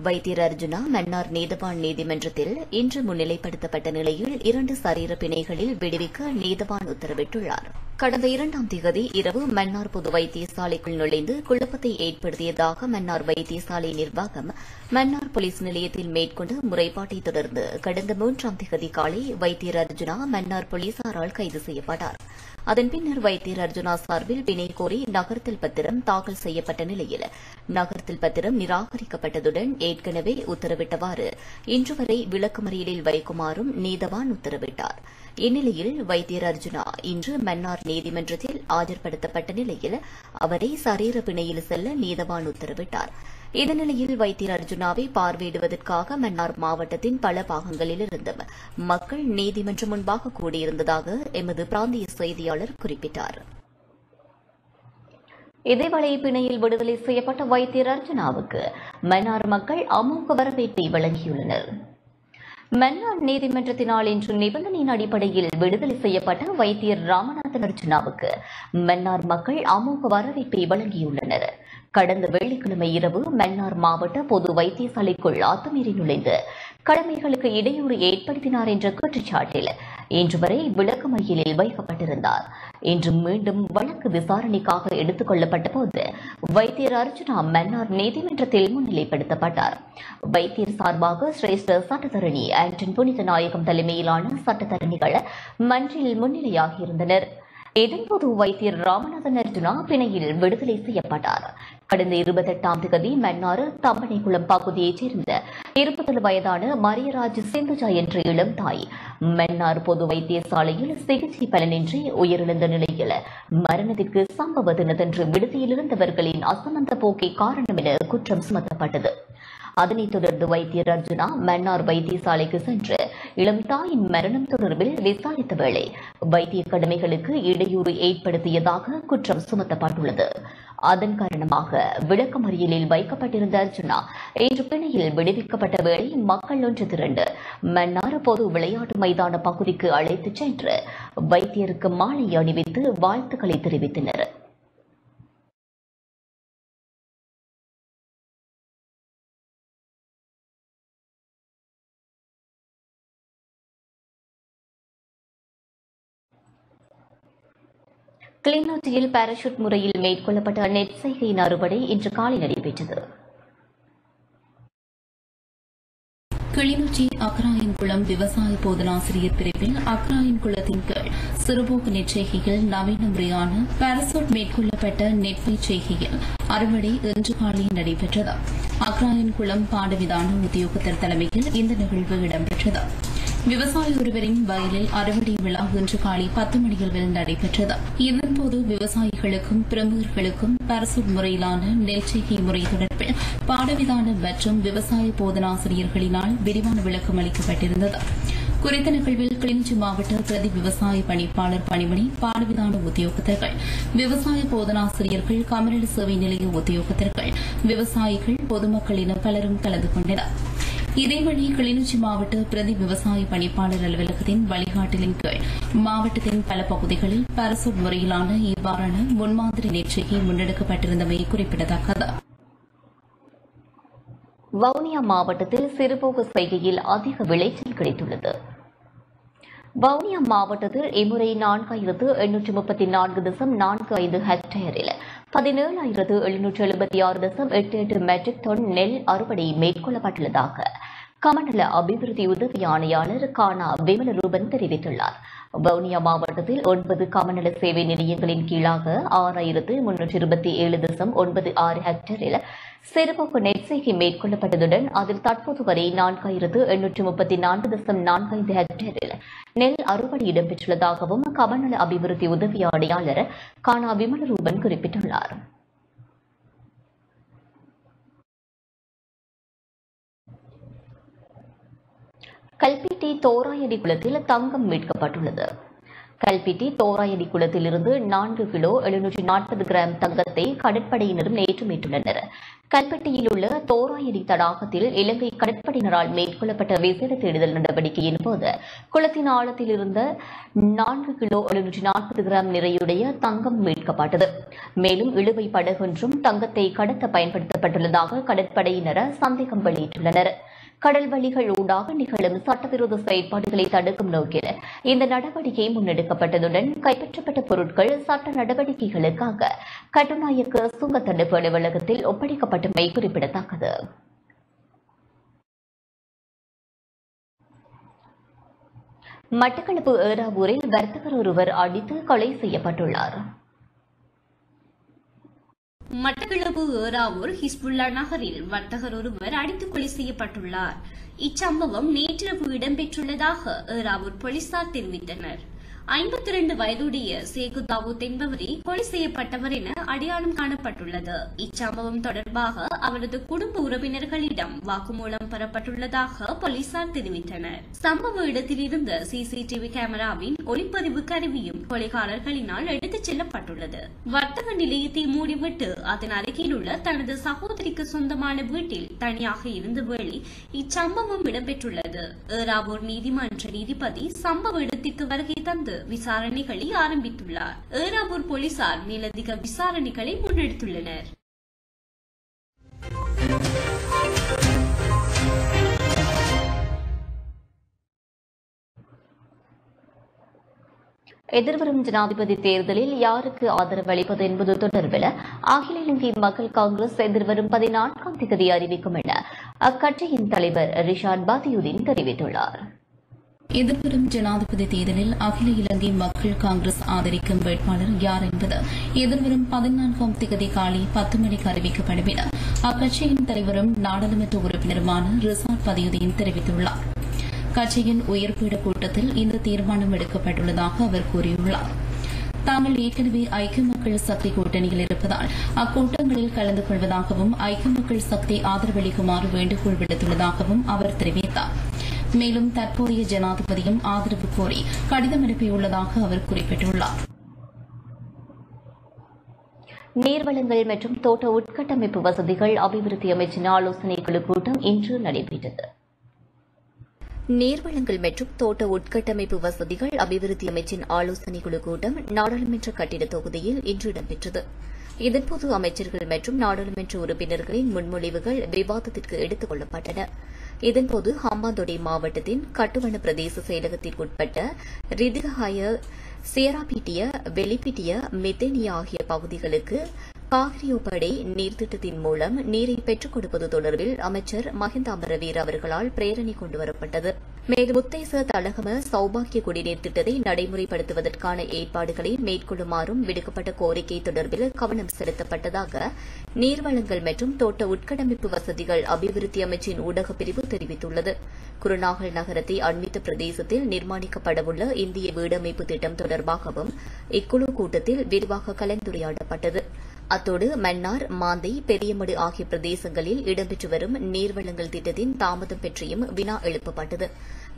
வைத்தியர் அர்ஜுனா மன்னார் நீதவான் நீதிமன்றத்தில் இன்று முன்னிலைப்படுத்தப்பட்ட நிலையில் இரண்டு சரீர பிணைகளில் விடுவிக்க நீதவான் உத்தரவிட்டுள்ளாா் கடந்த இரண்டாம் தேதி இரவு மன்னார் பொது வைத்தியசாலைக்குள் நுழைந்து குழப்பத்தை ஏற்படுத்தியதாக மன்னார் வைத்தியசாலை நிர்வாகம் மன்னார் போலீஸ் நிலையத்தில் மேற்கொண்ட முறைப்பாட்டை தொடர்ந்து கடந்த மூன்றாம் தேதி காலை வைத்தியர் அர்ஜுனா மன்னார் போலீசாரால் கைது செய்யப்பட்டார். அதன் பின்னர் வைத்தியர் அர்ஜுனா சார்பில் பிணை கோரி நகர்த்தல் பத்திரம் தாக்கல் செய்யப்பட்ட நிலையில் நகர்த்தல் பத்திரம் நிராகரிக்கப்பட்டதுடன் ஏற்கனவே உத்தரவிட்டவாறு இன்று வரை விளக்குமறியலில் வைக்குமாறும் நீதவான் உத்தரவிட்டார். இந்நிலையில் வைத்தியர் அர்ஜுனா இன்று மன்னார் நீதிமன்றத்தில் ஆஜர்படுத்தப்பட்ட நிலையில் அவரை சரீர பிணையில் செல்ல நீதவான் உத்தரவிட்டார் இதனிலையில் வைத்தியர் அர்ஜுனாவை பார்வையிடுவதற்காக மன்னார் மாவட்டத்தின் பல பாகங்களிலிருந்தும் மக்கள் நீதிமன்றம் முன்பாக கூடியிருந்ததாக எமது பிராந்திய செய்தியாளர் குறிப்பிட்டார். இதேவேளை பிணையில் விடுதலை செய்யப்பட்ட வைத்தியர் அர்ஜுனாவுக்கு மன்னார் மக்கள் அமோக வரவேற்பை வழங்கியுள்ளனர். மன்னார் நீதிமன்றத்தினால் இன்று நிபந்தனையின் அடிப்படையில் விடுதலை செய்யப்பட்ட வைத்தியர் ராமநாதன் அர்ஜுனாவுக்கு மன்னார் மக்கள் அமோக வரவேற்பை வழங்கியுள்ளனர். கடந்த வெள்ளிக்கிழமை இரவு மன்னார் மாவட்ட பொது வைத்தியசாலைக்குள் அத்துமீறி நுழைந்து கடமைகளுக்கு இடையூறு ஏற்படுத்தினார் என்ற குற்றச்சாட்டில் இன்று வரை விளக்கு விளக்கமறியலில் வைக்கப்பட்டிருந்தார். இன்று மீண்டும் வழக்கு விசாரணைக்காக எடுத்துக் கொள்ளப்பட்ட போது வைத்தியர் அர்ஜுனா மன்னார் நீதிமன்றத்தில் முன்னிலைப்படுத்தப்பட்டார். வைத்தியர் சார்பாக சிரேஷ்ட சட்டத்தரணி ஆண்டன் புனித நாயகம் தலைமையிலான சட்டத்தரணிகள் மன்றில் முன்னிலையாகியிருந்தனர். இதன்போது வைத்தியர் ராமநாதன் அர்ஜுனா பிணையில் விடுதலை செய்யப்பட்டார். கடந்த இருபத்தெட்டாம் தேதி மன்னாறு தம்பனைக்குளம் பகுதியைச் சேர்ந்த இருபத்தொரு வயதான மரியராஜ் சிந்துஜா என்ற இளம் தாய். மன்னார் பொது வைத்தியசாலையில் சிகிச்சை பலனின்றி உயிரிழந்த நிலையில் மரணத்திற்கு சம்பவ தினத்தன்று விடுதியில் இருந்தவர்களின் அசமந்த போக்கை காரணம் என குற்றம் சுமத்தப்பட்டது. அதனைத் தொடர்ந்து வைத்தியர் அர்ஜுனா மன்னார் வைத்தியசாலைக்கு சென்று இளம் தாயின் மரணம் தொடர்பில் விசாரித்த வேளை வைத்திய கடமைகளுக்கு இடையூறு ஏற்படுத்தியதாக குற்றம் சுமத்தப்பட்டுள்ளது. அதன் காரணமாக விளக்கமறியலில் வைக்கப்பட்டிருந்த அர்ஜுனா இன்று பிணையில் விடுவிக்கப்பட்ட வேளை மக்கள் ஒன்று திரண்டு மன்னார் பொது விளையாட்டு மைதான பகுதிக்கு அழைத்துச் சென்று வைத்தியருக்கு மாலை அணிவித்து வாழ்த்துக்களை தெரிவித்தனர். கிளிநொச்சியில் பாராசூட் முறையில் மேற்கொள்ளப்பட்ட நெற்செய்கையின் அறுவடை இன்று காலை நடைபெற்றது. கிளிநொச்சி அக்ராயன்குளம் விவசாய போதனாசிரியர் பிரிவில் அக்ராயன்குளத்தின் கீழ் சிறுபோக்கு நெற்செய்கையில் நவீன முறையான பாரசூட் மேற்கொள்ளப்பட்ட நெற்பை செய்கையில் அறுவடை இன்று காலை நடைபெற்றது. அக்ராயன்குளம் பாடவிதான உத்தியோகத்தர் தலைமையில் இந்த நிகழ்வு இடம்பெற்றது. விவசாயி ஒருவரின் வயலில் அறுவடை விழா இன்று காலை பத்து மணியளவில் நடைபெற்றது. இதன்போது விவசாயிகளுக்கும் பிரமுகர்களுக்கும் பாரசூட் முறையிலான நெல்செய்கை முறை தொடர்பில் பாடவிதான மற்றும் விவசாய போதனாசிரியர்களினால் விரிவான விளக்கம் அளிக்கப்பட்டிருந்தது. குறித்த நிகழ்வில் கிளிநொச்சி மாவட்ட பிரதி விவசாய பணிப்பாளர் பணிமனை பாடவிதான உத்தியோகத்தர்கள் விவசாய போதனாசிரியர்கள் கமரடு சேவை நிலைய உத்தியோகத்தர்கள் விவசாயிகள் பொதுமக்கள் என பலரும் கலந்து கொண்டனா் இதேவழி கிளிநொச்சி மாவட்ட பிரதி விவசாய பணிப்பாளர் அலுவலகத்தின் வழிகாட்டலின் கீழ் மாவட்டத்தின் பல பகுதிகளில் பாரசூட் முறையிலான இவ்வாறான முன்மாதிரி நிகழ்ச்சியை முன்னெடுக்கப்பட்டிருந்தமை குறிப்பிடத்தக்கது. வவுனியா மாவட்டத்தில் சிறுபோக செய்கையில் அதிக விளைச்சல் கிடைத்துள்ளது. வவுனியா மாவட்டத்தில் இம்முறை நான்காயிரத்து எண்ணூற்று முப்பத்தி நான்கு தசம் நான்கு ஐந்து ஹெக்டேரில் பதினேழாயிரத்து எழுநூற்று எழுபத்தி ஆறு தசம் எட்டு எட்டு மெட்ரிக் டன் நெல் அறுவடை மேற்கொள்ளப்பட்டுள்ளதாக கமண்டல அபிவிருத்தி உதவி ஆணையாளர் கானா விமலரூபன் தெரிவித்துள்ளார். வவுனியா மாவட்டத்தில் ஒன்பது கமநல சேவை நிலையங்களின் கீழாக ஆறாயிரத்து முன்னூற்றி இருபத்தி ஏழு தசம் ஒன்பது ஆறு ஹெக்டேரில் சிறுபோக்கு நெற்செய்கை மேற்கொள்ளப்பட்டதுடன் அதில் தற்போது வரை நான்காயிரத்து எண்ணூற்று முப்பத்தி நான்கு தசம் நான்கைந்து ஹெக்டேரில் நெல் அறுவடை இடம்பெற்றுள்ளதாகவும் கமநல அபிவிருத்தி உதவி ஆணையாளர் கானா விமலரூபன் குறிப்பிட்டுள்ளார். கல்பிட்டி தோராயடி குளத்தில் தங்கம் மீட்கப்பட்டுள்ளது. கல்பிட்டி தோராயடி குளத்திலிருந்து நான்கு கிலோ எழுநூற்றி நாற்பது கிராம் தங்கத்தை கடற்படையினரும் நேற்று மீட்டுள்ளனர் கல்பட்டியில் உள்ள தோராயடி தடாகத்தில் இலங்கை கடற்படையினரால் மேற்கொள்ளப்பட்ட விசேட தேடுதல் நடவடிக்கையின் போது குளத்தின் ஆழத்தில் இருந்த நான்கு கிலோ எழுநூற்றி நாற்பது கிராம் நிறையுடைய தங்கம் மீட்கப்பட்டது. மேலும் இழுவை படகொன்றும் தங்கத்தை கடத்த பயன்படுத்தப்பட்டுள்ளதாக கடற்படையினர் சந்தேகம் வெளியிட்டுள்ளனர். கடல் வழிகள் ஊடாக நிகழும் சட்டவிரோத செயற்பாடுகளை தடுக்கும் நோக்கில் இந்த நடவடிக்கை முன்னெடுக்கப்பட்டதுடன் கைப்பற்றப்பட்ட பொருட்கள் சட்ட நடவடிக்கைகளுக்காக கட்டுநாயக்க சுங்க தடுப்பு அலுவலகத்தில் ஒப்படைக்கப்பட்டமை குறிப்பிடத்தக்கது. மட்டக்களப்பு ஏறாவூரில் வர்த்தகர் ஒருவர் அடித்து கொலை செய்யப்பட்டுள்ளார். மட்டக்களப்பு ஏறாவூர் ஹிஸ்புல்லா நகரில் வர்த்தகர் ஒருவர் அடித்து கொலை செய்யப்பட்டுள்ளார். இச்சம்பவம் நேற்றிரவு இடம்பெற்றுள்ளதாக ஏறாவூர் போலீசார் தெரிவித்தனர். ஐம்பத்தி இரண்டு வயதுடைய சேகு தாவூத் என்பவரே கொலை செய்யப்பட்டவர் என அடையாளம் காணப்பட்டுள்ளது. இச்சம்பவம் தொடர்பாக அவரது குடும்ப உறவினர்களிடம் வாக்குமூலம் பெறப்பட்டுள்ளதாக போலீசார் தெரிவித்தனர். சம்பவ இடத்தில் இருந்த சிசிடிவி கேமராவின் ஒளிப்பதிவு கருவியும் கொலைகாரர்களினால் எடுத்துச் செல்லப்பட்டுள்ளது. வர்த்தக நிலையத்தை மூடிவிட்டு அதன் அருகில் உள்ள தனது சகோதரிக்கு சொந்தமான வீட்டில் தனியாக இருந்த வேளை இச்சம்பவம் இடம்பெற்றுள்ளது. ஏராவூர் நீதிமன்ற நீதிபதி சம்பவ இடத்திற்கு வருகை தந்து விசாரணைகளை ஆரம்பித்துள்ளார். ஏறாவூர் போலீசார் மேலதிக விசாரணைகளை முன்னெடுத்துள்ளனர். எதிர்வரும் ஜனாதிபதி தேர்தலில் யாருக்கு ஆதரவு அளிப்பது என்பது தொடர்பில் அகில இலங்கை மக்கள் காங்கிரஸ் எதிர்வரும் பதினான்காம் தேதி அறிவிக்கும் என அக்கட்சியின் தலைவர் ரிஷாட் பாதியுதீன் தெரிவித்துள்ளார். எதிர்வரும் ஜனாதிபதி தேர்தலில் அகில இலங்கை மக்கள் காங்கிரஸ் ஆதரிக்கும் வேட்பாளர் யார் என்பது எதிர்வரும் பதினான்காம் திகதி காலை பத்து மணிக்கு அறிவிக்கப்படும் என அக்கட்சியின் தலைவரும் நாடாளுமன்ற உறுப்பினருமான ரிசாட் பதியுதீன் தெரிவித்துள்ளார். கட்சியின் உயர்பீட கூட்டத்தில் இந்த தீர்மானம் எடுக்கப்பட்டுள்ளதாக அவர் கூறியுள்ளார். தாங்கள் ஏற்கனவே ஐக்கிய மக்கள் சக்தி கூட்டணியில் இருப்பதால் அக்கூட்டங்களில் கலந்து கொள்வதாகவும் ஐக்கிய மக்கள் சக்தி ஆதரவளிக்குமாறு வேண்டுகோள் விடுத்துள்ளதாகவும் அவர் தெரிவித்தாா் மேலும் தற்போதைய ஜனாதிபதியும் ஆதரவு கோரி கடிதம் அனுப்பியுள்ளதாக அவர் குறிப்பிட்டுள்ளார். நீர்வளங்கள் மற்றும் தோட்ட உட்கட்டமைப்பு வசதிகள் அபிவிருத்தி அமைச்சின் ஆலோசனைக் குழு கூட்டம் இன்று நடைபெற்றது. நீர்வளங்கள் மற்றும் தோட்ட உட்கட்டமைப்பு வசதிகள் அபிவிருத்தி அமைச்சின் ஆலோசனைக் குழு கூட்டம் நாடாளுமன்ற கட்டிட தொகுதியில் இன்று இடம்பெற்றது. இதன்போது அமைச்சர்கள் மற்றும் நாடாளுமன்ற உறுப்பினர்களின் முன்மொழிவுகள் விவாதத்திற்கு எடுத்துக் கொள்ளப்பட்டன. இதன்போது ஹம்பாந்தோட்டை மாவட்டத்தின் கட்டுவன பிரதேச செயலகத்திற்குட்பட்ட ரிதிகாய சியராபீட்டிய வெளிப்பிட்டிய மெத்தேனியா ஆகிய பகுதிகளுக்கு காவிரியோப்படை நீர்த்திட்டத்தின் மூலம் நீரை பெற்றுக் கொடுப்பது தொடர்பில் அமைச்சர் மஹிந்த அமரவீர் அவர்களால் பிரேரணை கொண்டுவரப்பட்டது மேலும் உத்தேச தலகம சௌபாக்கிய குடிநீர் திட்டத்தை நடைமுறைப்படுத்துவதற்கான ஏற்பாடுகளை மேற்கொள்ளுமாறும் விடுக்கப்பட்ட கோரிக்கை தொடர்பில் கவனம் செலுத்தப்பட்டதாக நீர்வளங்கள் மற்றும் தோட்ட உட்கட்டமைப்பு வசதிகள் அபிவிருத்தி அமைச்சின் ஊடகப் பிரிவு தெரிவித்துள்ளது. குருநாகல் நகரத்தை அண்மித்த பிரதேசத்தில் நிர்மாணிக்கப்படவுள்ள இந்திய வீடமைப்பு திட்டம் தொடர்பாகவும் இக்குழு கூட்டத்தில் விரிவாக கலந்துரையாடப்பட்டது. அத்தோடு மன்னார் மாந்தை பெரியமடு ஆகிய பிரதேசங்களில் இடம்பெற்று வரும் நீர்வளங்கள் திட்டத்தின் தாமதம் பற்றியும் வினா எழுப்பப்பட்டது.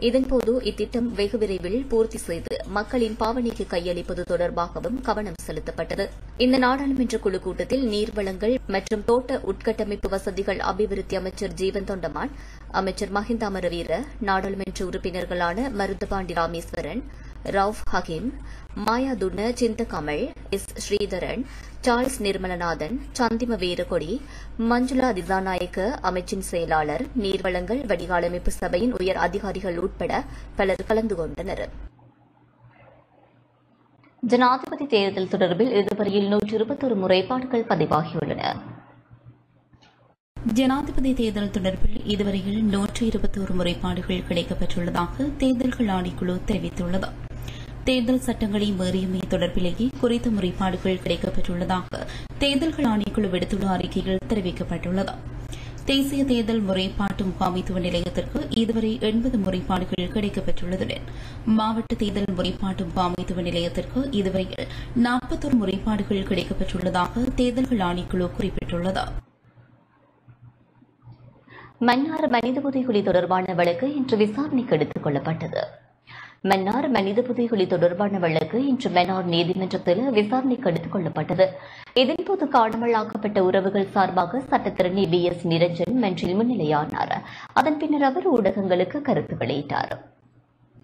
இதன்போது இத்திட்டம் வெகு விரைவில் பூர்த்தி செய்து மக்களின் பாவனைக்கு கையளிப்பது தொடர்பாகவும் கவனம் செலுத்தப்பட்டது. இந்த நாடாளுமன்ற குழு கூட்டத்தில் நீர்வளங்கள் மற்றும் தோட்ட உட்கட்டமைப்பு வசதிகள் அபிவிருத்தி அமைச்சர் ஜீவன் தொண்டமான் அமைச்சர் மஹிந்த அமரவீர நாடாளுமன்ற உறுப்பினர்களான மருதபாண்டி ராமேஸ்வரன் ரவுப் ஹகீம் மாயாதுன சிந்தகமல் எஸ். ஸ்ரீதரன் சார்ல்ஸ் நிர்மலநாதன் சந்திம வீரகொடி மஞ்சுளா திசாநாயக்க அமைச்சின் செயலாளர் நீர்வளங்கள் வடிகாலமைப்பு சபையின் உயர் அதிகாரிகள் உட்பட பலர் கலந்து கொண்டனர். ஜனாதிபதி தேர்தல் தொடர்பில் இதுவரையில் நூற்று இருபத்தொரு முறைப்பாடுகள் பதிவாகியுள்ளன. ஜனாதிபதி தேர்தல் தொடர்பில் இதுவரையில் நூற்று இருபத்தோரு முறைப்பாடுகள் கிடைக்கப்பெற்றுள்ளதாக தேர்தல்கள் ஆணைக்குழு தெரிவித்துள்ளது. தேர்தல் சட்டங்களை மீறியமை தொடர்பிலேயே குறித்த முறைப்பாடுகள் கிடைக்கப்பெற்றுள்ளதாக தேர்தல்கள் ஆணைக்குழு விடுத்துள்ள அறிக்கையில் தெரிவிக்கப்பட்டுள்ளது. தேசிய தேர்தல் முறைப்பாட்டு முகாமைத்துவ நிலையத்திற்கு இதுவரை எண்பது முறைப்பாடுகள் கிடைக்கப்பெற்றுள்ளதுடன் மாவட்ட தேர்தல் முறைப்பாட்டு முகாமைத்துவ நிலையத்திற்கு இதுவரையில் நாற்பத்தொரு முறைப்பாடுகள் கிடைக்கப்பெற்றுள்ளதாக தேர்தல்கள் ஆணைக்குழு குறிப்பிட்டுள்ளது. மன்னார் மனித உரிமை தொடர்பான வழக்கு இன்று விசாரணைக்கு எடுத்துக் கொள்ளப்பட்டது. மன்னார் மனித புதைகுழி தொடர்பான வழக்கு இன்று மன்னார் நீதிமன்றத்தில் விசாரணைக்கு எடுத்துக் கொள்ளப்பட்டது. இதன்போது காணாமலாக்கப்பட்ட உறவுகள் சார்பாக சட்டத்திரணி பி எஸ். நிரஞ்சன் மன்றில் முன்னிலையானார். அதன் பின்னர் அவர் ஊடகங்களுக்கு கருத்து வெளியிட்டார்.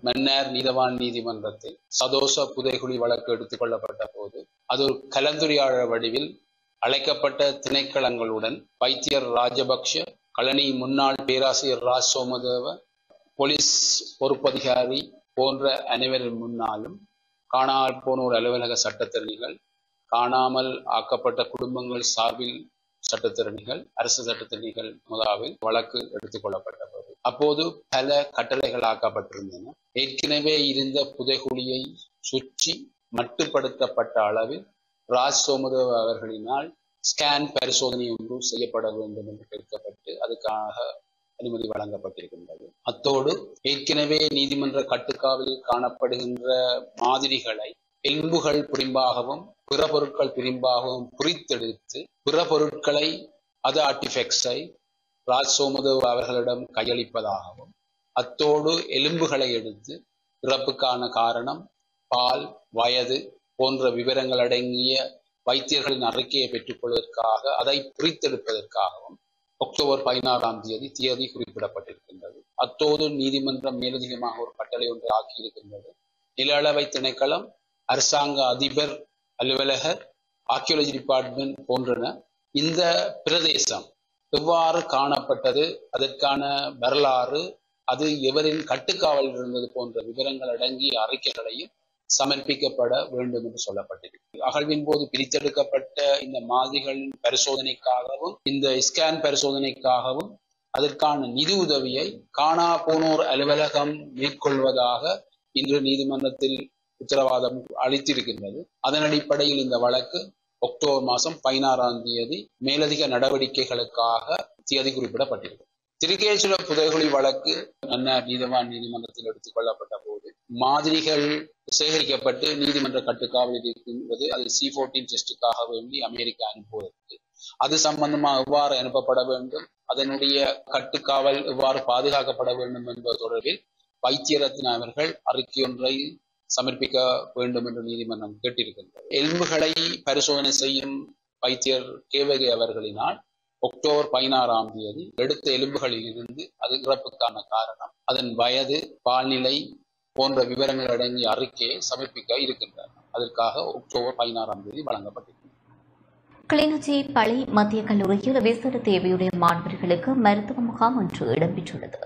மன்னார் நீதவான் நீதிமன்றத்தில் சதோஷ புதைகுழி வழக்கு எடுத்துக் கொள்ளப்பட்ட போது அது ஒரு கலந்துரையாடல் வடிவில் அழைக்கப்பட்ட திணைக்களங்களுடன் வைத்தியர் ராஜபக்ஷ கழனி முன்னாள் பேராசிரியர் ராஜ் சோமதேவ போலீஸ் பொறுப்பதிகாரி போன்ற அனைவரின் முன்னாலும் காணாமல் போனோர் அலுவலக சட்டத்திறனிகள் காணாமல் ஆக்கப்பட்ட குடும்பங்கள் சார்பில் சட்டத்திறனிகள் அரசு சட்டத்திறனிகள் முதலாவில் வழக்கு எடுத்துக் கொள்ளப்பட்டபோது. அப்போது பல கட்டளைகள் ஆக்கப்பட்டிருந்தன. ஏற்கனவே இருந்த புதைகுழியை சுற்றி மட்டுப்படுத்தப்பட்ட அளவில் ராஜ் சோமதேவ் அவர்களினால் ஸ்கேன் பரிசோதனை ஒன்று செய்யப்பட வேண்டும் என்று கேட்கப்பட்டு அதுக்காக அனுமதி வழங்கப்பட்டிருக்கின்றது. அத்தோடு ஏற்கனவே நீதிமன்ற கட்டுக்காவில் காணப்படுகின்ற மாதிரிகளை எலும்புகள் பிரிம்பாகவும் பிற பொருட்கள் பிரிம்பாகவும் பிரித்தெடுத்து பிற பொருட்களை அது ஆர்டிஃபெக்ட்ஸை ராஜ் சோமதேவ் அவர்களிடம் கையளிப்பதாகவும் அத்தோடு எலும்புகளை எடுத்து பிறப்புக்கான காரணம் பால் வயது போன்ற விவரங்கள் அடங்கிய வைத்தியர்களின் அறிக்கையை பெற்றுக்கொள்வதற்காக அதை பிரித்தெடுப்பதற்காகவும் அக்டோபர் பதினாறாம் தேதி தேதி குறிப்பிடப்பட்டிருக்கின்றது. அத்தோடு நீதிமன்றம் மேலதிகமாக ஒரு கட்டளை ஒன்று ஆக்கியிருக்கின்றது. நில அளவை திணைக்களம் அரசாங்க அதிபர் அலுவலகர் ஆர்கியோலஜி டிபார்ட்மெண்ட் போன்றன இந்த பிரதேசம் எவ்வாறு காணப்பட்டது அதற்கான வரலாறு அது எவரின் கட்டுக்காவல் இருந்தது போன்ற விவரங்கள் அடங்கிய அறிக்கைகளையும் சமர்ப்பிக்கப்பட வேண்டும் என்று சொல்லப்பட்டிருக்கு. அகழ்வின் போது பிரித்தெடுக்கப்பட்ட இந்த மாதிரிகளின் பரிசோதனைக்காகவும் இந்த ஸ்கேன் பரிசோதனைக்காகவும் அதற்கான நிதி உதவியை காணா போனோர் அலுவலகம் மேற்கொள்வதாக இன்று நீதிமன்றத்தில் உத்தரவாதம் அளித்திருக்கின்றது. அதன் அடிப்படையில் இந்த வழக்கு அக்டோபர் மாதம் பதினாறாம் தேதி மேலதிக நடவடிக்கைகளுக்காக தேதி குறிப்பிடப்பட்டிருக்கு திருக்கேசுர புதைகுழி வழக்கு மன்னார் நீதவான் நீதிமன்றத்தில் எடுத்துக் கொள்ளப்பட்ட போது மாதிரிகள் சேகரிக்கப்பட்டு நீதிமன்ற கட்டுக்காவலில் இருக்கின்றது. அது சி போர்டீன் டெஸ்டுக்காக வேண்டி அமெரிக்கா அனுப்புவதற்கு. அது சம்பந்தமா எவ்வாறு அனுப்பப்பட வேண்டும்? அதனுடைய கட்டுக்காவல் எவ்வாறு பாதுகாக்கப்பட வேண்டும் என்பது தொடர்பில் வைத்தியரத்ன அவர்கள் அறிக்கை ஒன்றை சமர்ப்பிக்க வேண்டும் என்று நீதிமன்றம் கேட்டிருக்கின்றது. எலும்புகளை பரிசோதனை செய்யும் வைத்தியர் கேவகை அவர்களினால் அக்டோபர் பதினாறாம் தேதி எடுத்த எலும்புகளில் இருந்து அது இறப்புக்கான காரணம். அதன் வயது பால்நிலை போன்ற விவரங்கள் அடங்கிய அறிக்கையை சமர்ப்பிக்க இருக்கின்றன. அதற்காக அக்டோபர் பதினாறாம் தேதி வழங்கப்பட்டிருக்கிறது. கிளிநொச்சி பழை மத்திய கல்லூரியில் விசேட தேவையுடைய மாணவர்களுக்கு மருத்துவ முகாம் ஒன்று இடம்பெற்றுள்ளது.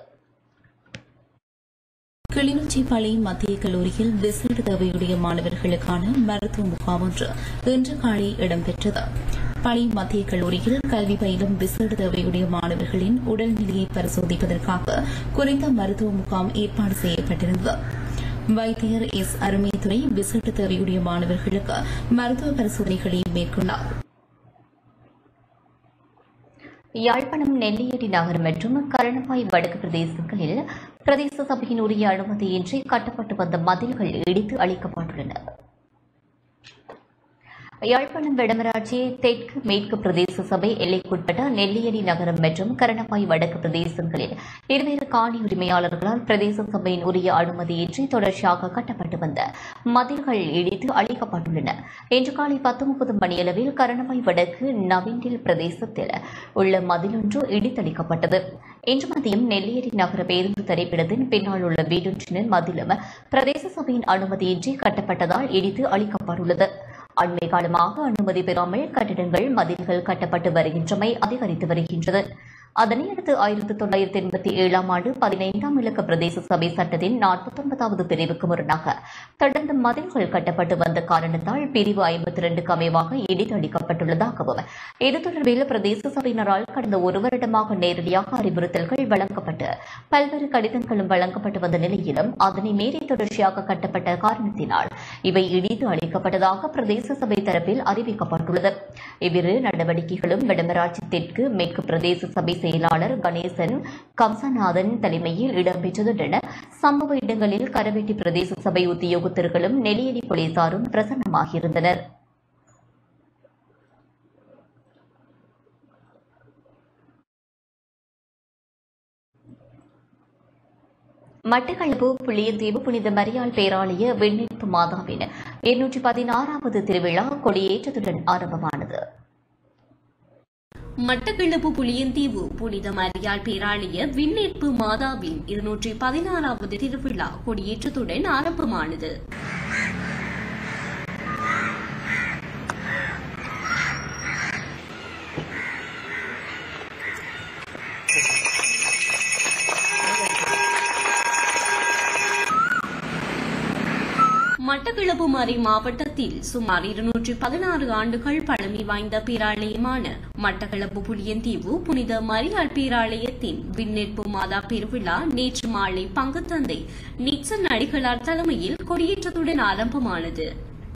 கிளிநொச்சி பள்ளி மத்திய கல்லூரியில் விசேட தேவையுடைய மாணவர்களுக்கான மருத்துவ முகாம் ஒன்று இன்று காலை இடம்பெற்றது. பள்ளி மத்திய கல்லூரியில் கல்வி பயிலும் விசேட தேவையுடைய மாணவர்களின் உடல்நிலையை பரிசோதிப்பதற்காக குறைந்த மருத்துவ முகாம் ஏற்பாடு செய்யப்பட்டிருந்தது. வைத்தியர் எஸ். அருமைத்துறை விசேட தேவையுடைய மாணவர்களுக்கு மருத்துவ பரிசோதனைகளை மேற்கொண்டார். யாழ்ப்பாணம் நெல்லியடி நகர் மற்றும் கரணவாய் வடக்கு பிரதேசங்களில் பிரதேச சபையின் உரிய அனுமதியின்றி கட்டப்பட்டு வந்த மதில்கள் இடித்து அளிக்கப்பட்டுள்ளன யாழ்ப்பாணம் வடமராட்சி தெற்கு மேற்கு பிரதேச சபை எல்லைக்குட்பட்ட நெல்லியடி நகரம் மற்றும் கரணப்பாய் வடக்கு பிரதேசங்களில் இருவேறு காணி உரிமையாளர்களால் பிரதேச சபையின் உரிய அனுமதியின்றி தொடர்ச்சியாக கட்டப்பட்டு வந்த மதில்கள் இடித்து அழிக்கப்பட்டுள்ளன. இன்று காலை பத்து முப்பது மணியளவில் கரணப்பாய் வடக்கு நவீண்டில் பிரதேசத்தில் உள்ள மதிலொன்று இடித்தளிக்கப்பட்டது இன்று மதியம் நெல்லியடி நகர பேருந்து திரைப்படத்தின் பின்னால் உள்ள வீடொன்றின் மதிலும் பிரதேச சபையின் அனுமதியின்றி கட்டப்பட்டதால் இடித்து அளிக்கப்பட்டுள்ளது அண்மை காலமாக அனுமதி பெறாமல் கட்டிடங்கள் மதில்கள் கட்டப்பட்டு வருகின்றமை அதிகரித்து வருகின்றது. அதனையடுத்து ஆயிரத்தி தொள்ளாயிரத்தி எண்பத்தி ஏழாம் ஆண்டு பதினைந்தாம் இலக்க பிரதேச சபை சட்டத்தின் நாற்பத்தொன்பதாவது பிரிவுக்கு முரணாக. தொடர்ந்து மதில்கள் கட்டப்பட்டு வந்த காரணத்தால் பிரிவு ஐம்பத்தி ரெண்டுக்கு அமைவாக இடித்து அளிக்கப்பட்டுள்ளதாகவும் இது தொடர்பில் பிரதேச சபையினரால் கடந்த ஒரு வருடமாக நேரடியாக அறிவுறுத்தல்கள் வழங்கப்பட்டு பல்வேறு கடிதங்களும் வழங்கப்பட்டு வந்த நிலையிலும் அதனை மீறி தொடர்ச்சியாக கட்டப்பட்ட காரணத்தினால் இவை இடித்து அளிக்கப்பட்டதாக பிரதேச சபை தரப்பில் அறிவிக்கப்பட்டுள்ளது. இவ்விரு நடவடிக்கைகளும் வடமராட்சி தெற்கு மேற்கு பிரதேச சபை செயலாளர் கணேசன் கம்சநாதன் தலைமையில் இடம்பெற்றதுடன் சம்பவ இடங்களில் கரவெட்டி பிரதேச சபை உத்தியோகத்தர்களும் நெல்லியடி போலீசாரும் பிரசன்னமாகியிருந்தனர். மட்டக்களப்பு புளியந்தீவு புனித மரியாள் பேராலய வெண்ணீர்ப்பு மாதாவின் இருநூற்றி பதினாறாவது திருவிழா கொடியேற்றத்துடன் ஆரம்பமானது. மட்டக்களப்பு புளியந்தீவு புனித மரியாள் பேராலய விண்ணேற்பு மாதாவின் இருநூற்றி பதினாறாவது திருவிழா கொடியேற்றத்துடன் ஆரம்பமானது. மட்டக்களப்பு மறை மாவட்டத்தில் சுமார் இருநூற்றி பதினாறு ஆண்டுகள் பழமை வாய்ந்த பேராலயமான மட்டக்களப்பு புளியந்தீவு புனித மரியாள் பேராலயத்தின் விண்ணேற்பு மாதா பெருவிழா நேற்று மாலை பங்குத்தந்தை நிக்சன் அடிகளார் தலைமையில் கொடியேற்றத்துடன் ஆரம்பமானது.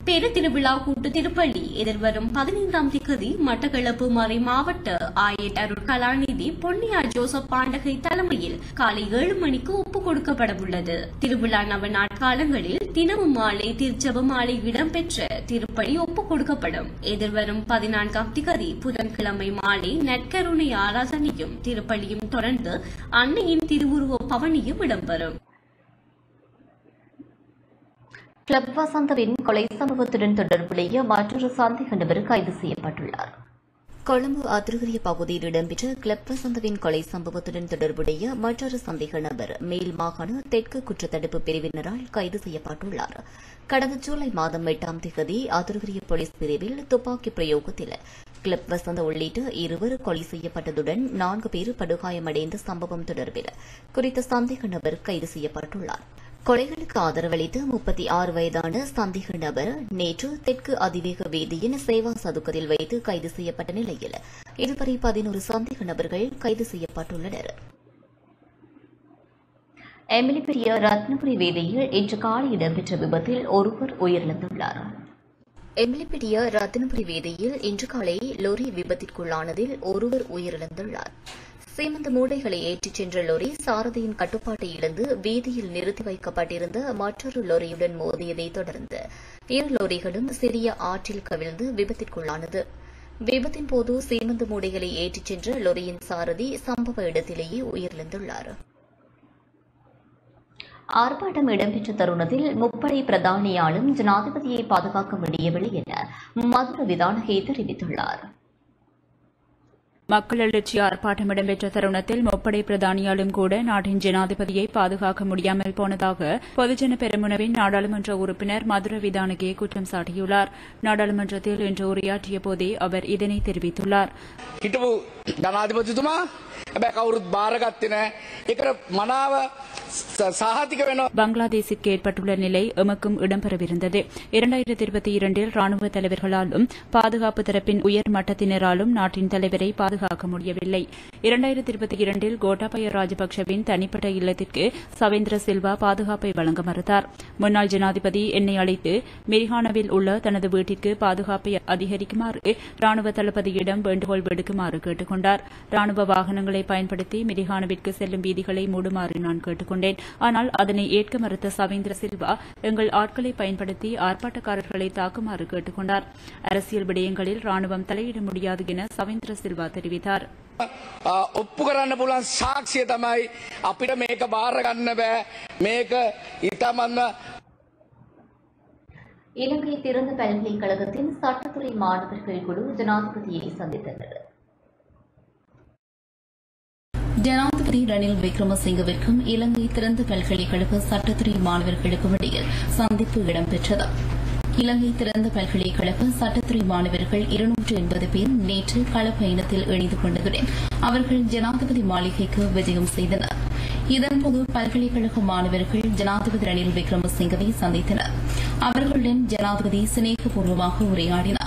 பெரு திருவிழா கூட்டு திருப்பள்ளி எதிர்வரும் பதினைந்தாம் திகதி மட்டக்களப்பு மறை மாவட்ட ஆயட் அருள் கலாநிதி பொன்னியா ஜோசப் பாண்டகை தலைமையில் காலை ஏழு மணிக்கு ஒப்பு கொடுக்கப்படவுள்ளது. திருவிழா நவ நாட்காலங்களில் தினமும் மாலை திருச்சப மாலை இடம்பெற்ற திருப்பலி ஒப்பு கொடுக்கப்படும். எதிர்வரும் பதினான்காம் திகதி புதன்கிழமை மாலை நற்கருணை ஆராதனையும் திருப்பலியும் தொடர்ந்து அன்னையின் திருவுருவ பவனியும் இடம்பெறும். கிளப் வசந்தவின் கொலை சம்பவத்துடன் தொடர்புடைய மற்றொரு சந்தேக நபர் கைது செய்யப்பட்டுள்ளார். கொழும்பு அதிருகிரிய பகுதியில் இடம்பெற்ற கிளப் வசந்தவின் கொலை சம்பவத்துடன் தொடர்புடைய மற்றொரு சந்தேக நபர் மேல் மாகாண தெற்கு குற்றத்தடுப்பு பிரிவினரால் கைது செய்யப்பட்டுள்ளார். கடந்த ஜூலை மாதம் எட்டாம் தேதி அதிருகிரிய போலீஸ் பிரிவில் துப்பாக்கி பிரயோகத்தில் கிளப் வசந்த உள்ளிட்ட இருவர் கொலை செய்யப்பட்டதுடன் நான்கு பேர் படுகாயமடைந்த சம்பவம் தொடர்பில் குறித்த சந்தேக நபர் கைது செய்யப்பட்டுள்ளார். கொலைகளுக்கு ஆதரவளித்த முப்பத்தி ஆறு வயதான சந்தேக நபர் நேற்று தெற்கு அதிவேக வீதியின் சேவா சதுக்கத்தில் வைத்து கைது செய்யப்பட்ட நிலையில் இதுவரை பதினோரு சந்தேக நபர்கள் கைது செய்யப்பட்டுள்ளனர். எமிலிபெரிய ரத்னபுரி வீதியில் இன்று காலை இடம்பெற்ற விபத்தில் ஒருவர் உயிரிழந்துள்ளார். எமிலிபெரிய ரத்தினபுரி வீதியில் இன்று காலை லொரி விபத்திற்குள்ளானதில் ஒருவர் உயிரிழந்துள்ளார். சீமந்த மூடைகளை ஏற்றிச் சென்ற லொரி சாரதியின் கட்டுப்பாட்டை இழந்து வீதியில் நிறுத்தி வைக்கப்பட்டிருந்த மற்றொரு லொரியுடன் மோதியதைத் தொடர்ந்து இரு லொரிகளும் சிறிய ஆற்றில் கவிழ்ந்து விபத்திற்குள்ளானது. விபத்தின் போது சீமந்த மூடைகளை ஏற்றிச் சென்ற லொரியின் சாரதி சம்பவ இடத்திலேயே உயிரிழந்துள்ளார். ஆர்ப்பாட்டம் இடம்பெற்ற தருணத்தில் முப்படை பிரதானியாலும் ஜனாதிபதியை பாதுகாக்க முடியவில்லை என மதுர விதானகை தெரிவித்துள்ளாா் மக்கள் எழுச்சி ஆர்ப்பாட்டம் இடம்பெற்ற தருணத்தில் முப்படை பிரதானியாலும் கூட நாட்டின் ஜனாதிபதியை பாதுகாக்க முடியாமல் போனதாக பொதுஜன பெருமுனவின் நாடாளுமன்ற உறுப்பினர் மதுர விதானகே குற்றம் சாட்டியுள்ளார். நாடாளுமன்றத்தில் இன்று உரையாற்றிய போதே அவர் இதனை தெரிவித்துள்ளார். ජනාධිපතිතුමා හැබැ කවුරුත් භාරගත්තේ නෑ එකට මනාව සාහතික වෙනවා பங்களாதேஷிற்கு ஏற்பட்டுள்ள நிலை எமக்கும் இடம்பெறவிருந்தது இரண்டாயிரத்தி இருபத்தி இரண்டில் ராணுவ தலைவர்களாலும் பாதுகாப்பு தரப்பின் உயர் மட்டத்தினராலும் நாட்டின் தலைவரை பாதுகாக்க முடியவில்லை இரண்டாயிரத்தி இருபத்தி இரண்டில் கோட்டாபய ராஜபக்சவின் தனிப்பட்ட இல்லத்திற்கு சவேந்திர சில்வா பாதுகாப்பை வழங்க மறுத்தார் முன்னாள் ஜனாதிபதி என்னை அழைத்து மெரிஹானாவில் உள்ள தனது வீட்டிற்கு பாதுகாப்பை அதிகரிக்குமாறு ராணுவ தளபதியிடம் வேண்டுகோள் விடுக்குமாறு கேட்டுக் கொண்டார் ராணுவ வாகனங்களை பயன்படுத்தி மெரிஹானாவிற்கு செல்லும் வீதிகளை மூடுமாறு நான் கேட்டுக் கொண்டேன் ஆனால் அதனை ஏற்க மறுத்த சவேந்திர சில்வா எங்கள் ஆட்களை பயன்படுத்தி ஆர்ப்பாட்டக்காரர்களை தாக்குமாறு கேட்டுக் கொண்டார் அரசியல் விடயங்களில் ராணுவம் தலையிட முடியாது என சவேந்திர சில்வா தெரிவித்தார் ඔප්පු කරන්න පුලන් සාක්ෂිය තමයි අපිට මේක භාරගන්න බෑ මේක ඉතාමත්ම இலங்கை திறந்த பல்கலைக்கழகத்தின் சட்டத்துறை மாணவர்கள் குழு ஜனாதிபதியை சந்தித்தனர் ஜனாதிபதி ரணில் விக்ரமசிங்கவிற்கும் இலங்கை திறந்த பல்கலைக்கழக சட்டத்துறை மாணவர்களுக்கும் இடையில் சந்திப்பு இடம்பெற்றது. இலங்கை திறந்த பல்கலைக்கழக சட்டத்துறை மாணவர்கள் இருநூற்று எண்பது பேர் நேற்று களப்பயணத்தில் இணைந்து கொண்டதுடன் அவர்கள் ஜனாதிபதி மாளிகைக்கு விஜயம் செய்தனர். இதன்போது பல்கலைக்கழக மாணவர்கள் ஜனாதிபதி ரணில் விக்ரமசிங்கவை சந்தித்தனர். அவர்களுடன் ஜனாதிபதி சிநேகபூர்வமாக உரையாடினார்.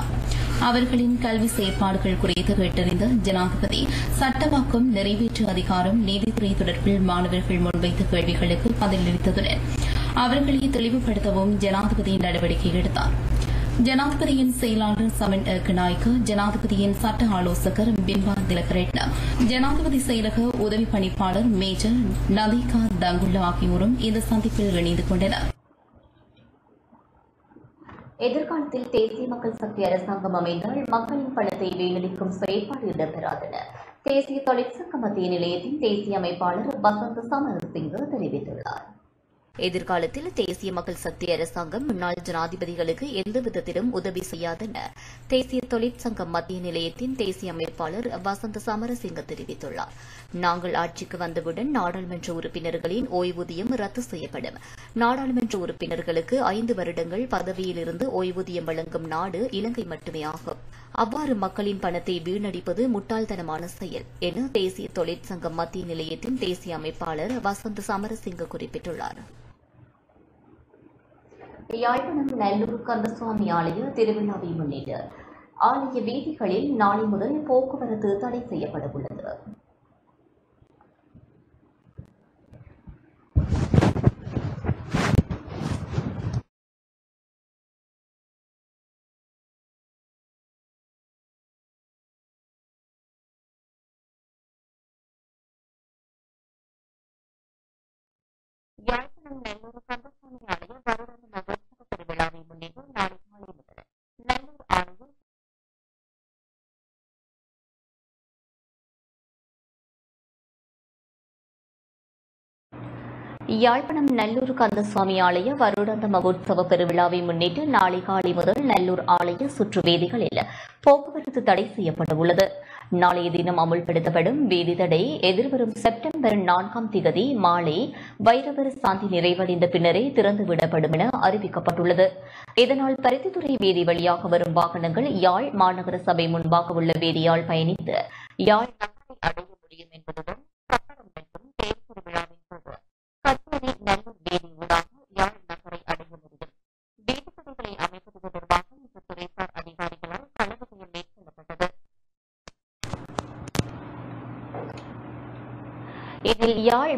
அவர்களின் கல்வி செயற்பாடுகள் குறித்து கேட்டறிந்த ஜனாதிபதி சட்டவாக்கம் நிறைவேற்று அதிகாரம் நீதித்துறை தொடர்பில் மாணவர்கள் முன்வைத்த கேள்விகளுக்கு பதிலளித்ததுடன் அவர்களை தெளிவுபடுத்தவும் ஜனாதிபதி நடவடிக்கை எடுத்தார். ஜனாதிபதியின் செயலாளர் சமன் ஏக்கநாயக்க ஜனாதிபதியின் சட்ட ஆலோசகர் பிம்பா திலகரெட்ன ஜனாதிபதி செயலக உதவி பணிப்பாளர் மேஜர் நதிகா தங்குல்லா ஆகியோரும் இந்த சந்திப்பில் இணைந்து கொண்டனர். எதிர்காலத்தில் தேசிய மக்கள் சக்தி அரசாங்கம் அமைந்தால் மக்களின் பணத்தை வீணடிக்கும் செயற்பாடு இடம்பெறாதென தேசிய தொழிற்சங்க மத்திய நிலையத்தின் தேசிய அமைப்பாளர் வசந்த் சமரசிங்க தெரிவித்துள்ளார். எதிர்காலத்தில் தேசிய மக்கள் சக்தி அரசாங்கம் முன்னாள் ஜனாதிபதிகளுக்கு எந்த விதத்திலும் உதவி செய்யாதென தேசிய தொழிற்சங்கம் மத்திய நிலையத்தின் தேசிய அமைப்பாளர் வசந்த சமரசிங்க தெரிவித்துள்ளார். நாங்கள் ஆட்சிக்கு வந்தவுடன் நாடாளுமன்ற உறுப்பினர்களின் ஓய்வூதியம் ரத்து செய்யப்படும். நாடாளுமன்ற உறுப்பினர்களுக்கு ஐந்து வருடங்கள் பதவியிலிருந்து ஓய்வூதியம் வழங்கும் நாடு இலங்கை மட்டுமே ஆகும். அவ்வாறு மக்களின் பணத்தை வீணடிப்பது முட்டாள்தனமான செயல் என தேசிய தொழிற்சங்கம் மத்திய நிலையத்தின் தேசிய அமைப்பாளர் வசந்த் சமரசிங்க குறிப்பிட்டுள்ளார். யாழ்ப்பாணம் நல்லூர் கந்தசுவாமி ஆலய திருவிழாவை முன்னிட்டு ஆலய வீதிகளில் நாளை முதல் போக்குவரத்து தடை செய்யப்பட உள்ளது. யாழ்ப்பாணம் நல்லூர் யாழ்ப்பாணம் நல்லூர் கந்தசுவாமி ஆலய வருடாந்த மகோத்சவ பெருவிழாவை முன்னிட்டு நாளை காலை முதல் நல்லூர் ஆலய சுற்று வீதிகளில் போக்குவரத்து தடை செய்யப்பட உள்ளது நாளைய தினம் அமுல்படுத்தப்படும் வீதி தடை எதிர்வரும் செப்டம்பர் நான்காம் திகதி மாலை வைரவர் சாந்தி நிறைவடைந்த பின்னரே திறந்துவிடப்படும் என அறிவிக்கப்பட்டுள்ளது. இதனால் பருத்தித்துறை வீதி வழியாக வரும் வாகனங்கள் யாழ் மாநகர சபை முன்பாக உள்ள வேதியால் பயணித்து யாழ் அடைய முடியும் என்பதுடன்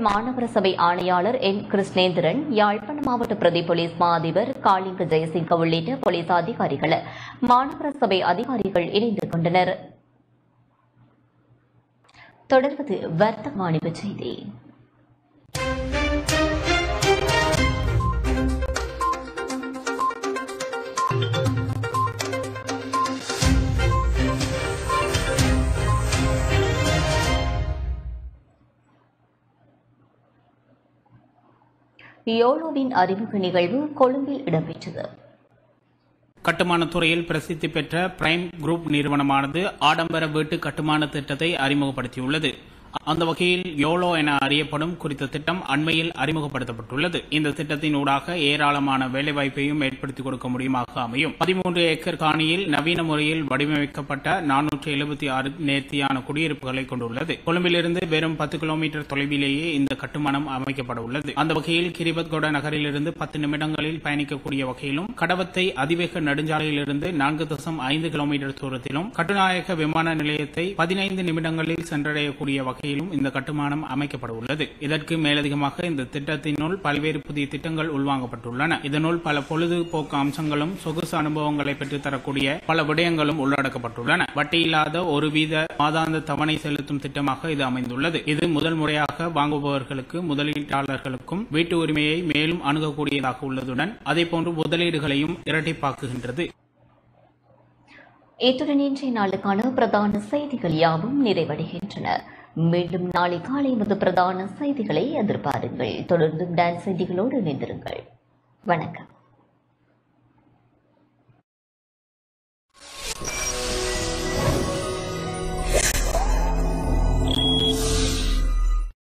இதில் மாநகர சபை ஆணையாளர் என். கிருஷ்ணேந்திரன் யாழ்ப்பாண மாவட்ட பிரதி போலீஸ் மா அதிபர் காளிங்க ஜெயசிங்க உள்ளிட்ட போலீஸ் அதிகாரிகள் மாநகர சபை அதிகாரிகள் இணைந்து கொண்டனர். தொடர்வது வர்த்தக செய்தி. யோலோவின் அறிமுக நிகழ்வு கொழும்பில் இடம்பெற்றது. கட்டுமானத்துறையில் பிரசித்தி பெற்ற பிரைம் குரூப் நிறுவனமானது ஆடம்பர வீட்டு கட்டுமான திட்டத்தை அறிமுகப்படுத்தியுள்ளது. அந்த வகையில் யோலோ என அறியப்படும் குறித்த திட்டம் அண்மையில் அறிமுகப்படுத்தப்பட்டுள்ளது. இந்த திட்டத்தின் ஊடாக ஏராளமான வேலைவாய்ப்பையும் ஏற்படுத்திக் கொடுக்க முடியுமாக அமையும். பதிமூன்று ஏக்கர் காணியில் நவீன முறையில் வடிவமைக்கப்பட்ட நானூற்று எழுபத்தி ஆறு நேர்த்தியான குடியிருப்புகளை கொண்டுள்ளது. கொழும்பிலிருந்து வெறும் பத்து கிலோமீட்டர் தொலைவிலேயே இந்த கட்டுமானம் அமைக்கப்பட உள்ளது. அந்த வகையில் கிரிபத்கோட நகரிலிருந்து பத்து நிமிடங்களில் பயணிக்கக்கூடிய வகையிலும் கடவத்தை அதிவேக நெடுஞ்சாலையிலிருந்து நான்கு தசம் ஐந்து கிலோமீட்டர் தூரத்திலும் கட்டுநாயக விமான நிலையத்தை பதினைந்து நிமிடங்களில் சென்றடையக்கூடிய வகையிலும் இந்த கட்டுமானம் அமைக்கப்பட உள்ளது இதற்கு மேலதிகமாக இந்த திட்டத்தினுள் பல்வேறு புதிய திட்டங்கள் உள்வாங்கப்பட்டுள்ளன. இதனுள் பல பொழுதுபோக்கு அம்சங்களும் சொகுசு அனுபவங்களை பெற்றுத்தரக்கூடிய பல விடயங்களும் உள்ளடக்கப்பட்டுள்ளன. வட்டியில்லாத ஒரு வீத மாதாந்த தவணை செலுத்தும் திட்டமாக இது அமைந்துள்ளது. இது முதல் முறையாக வாங்குபவர்களுக்கு முதலீட்டாளர்களுக்கும் வீட்டு உரிமையை மேலும் அணுகக்கூடியதாக உள்ளதுடன் அதேபோன்று முதலீடுகளையும் இரட்டிப்பாக்குகின்றது. இத்துடன் இன்றைய நாளுக்கான பிரதான செய்திகள் யாவும் நிறைவடைகின்றன. மீண்டும் நாளை காலை முது பிரதான செய்திகளை எதிர்பாருங்கள். தொடர்ந்தும் டான்ஸ் செய்திகளோடு இணைந்திருங்கள். வணக்கம்.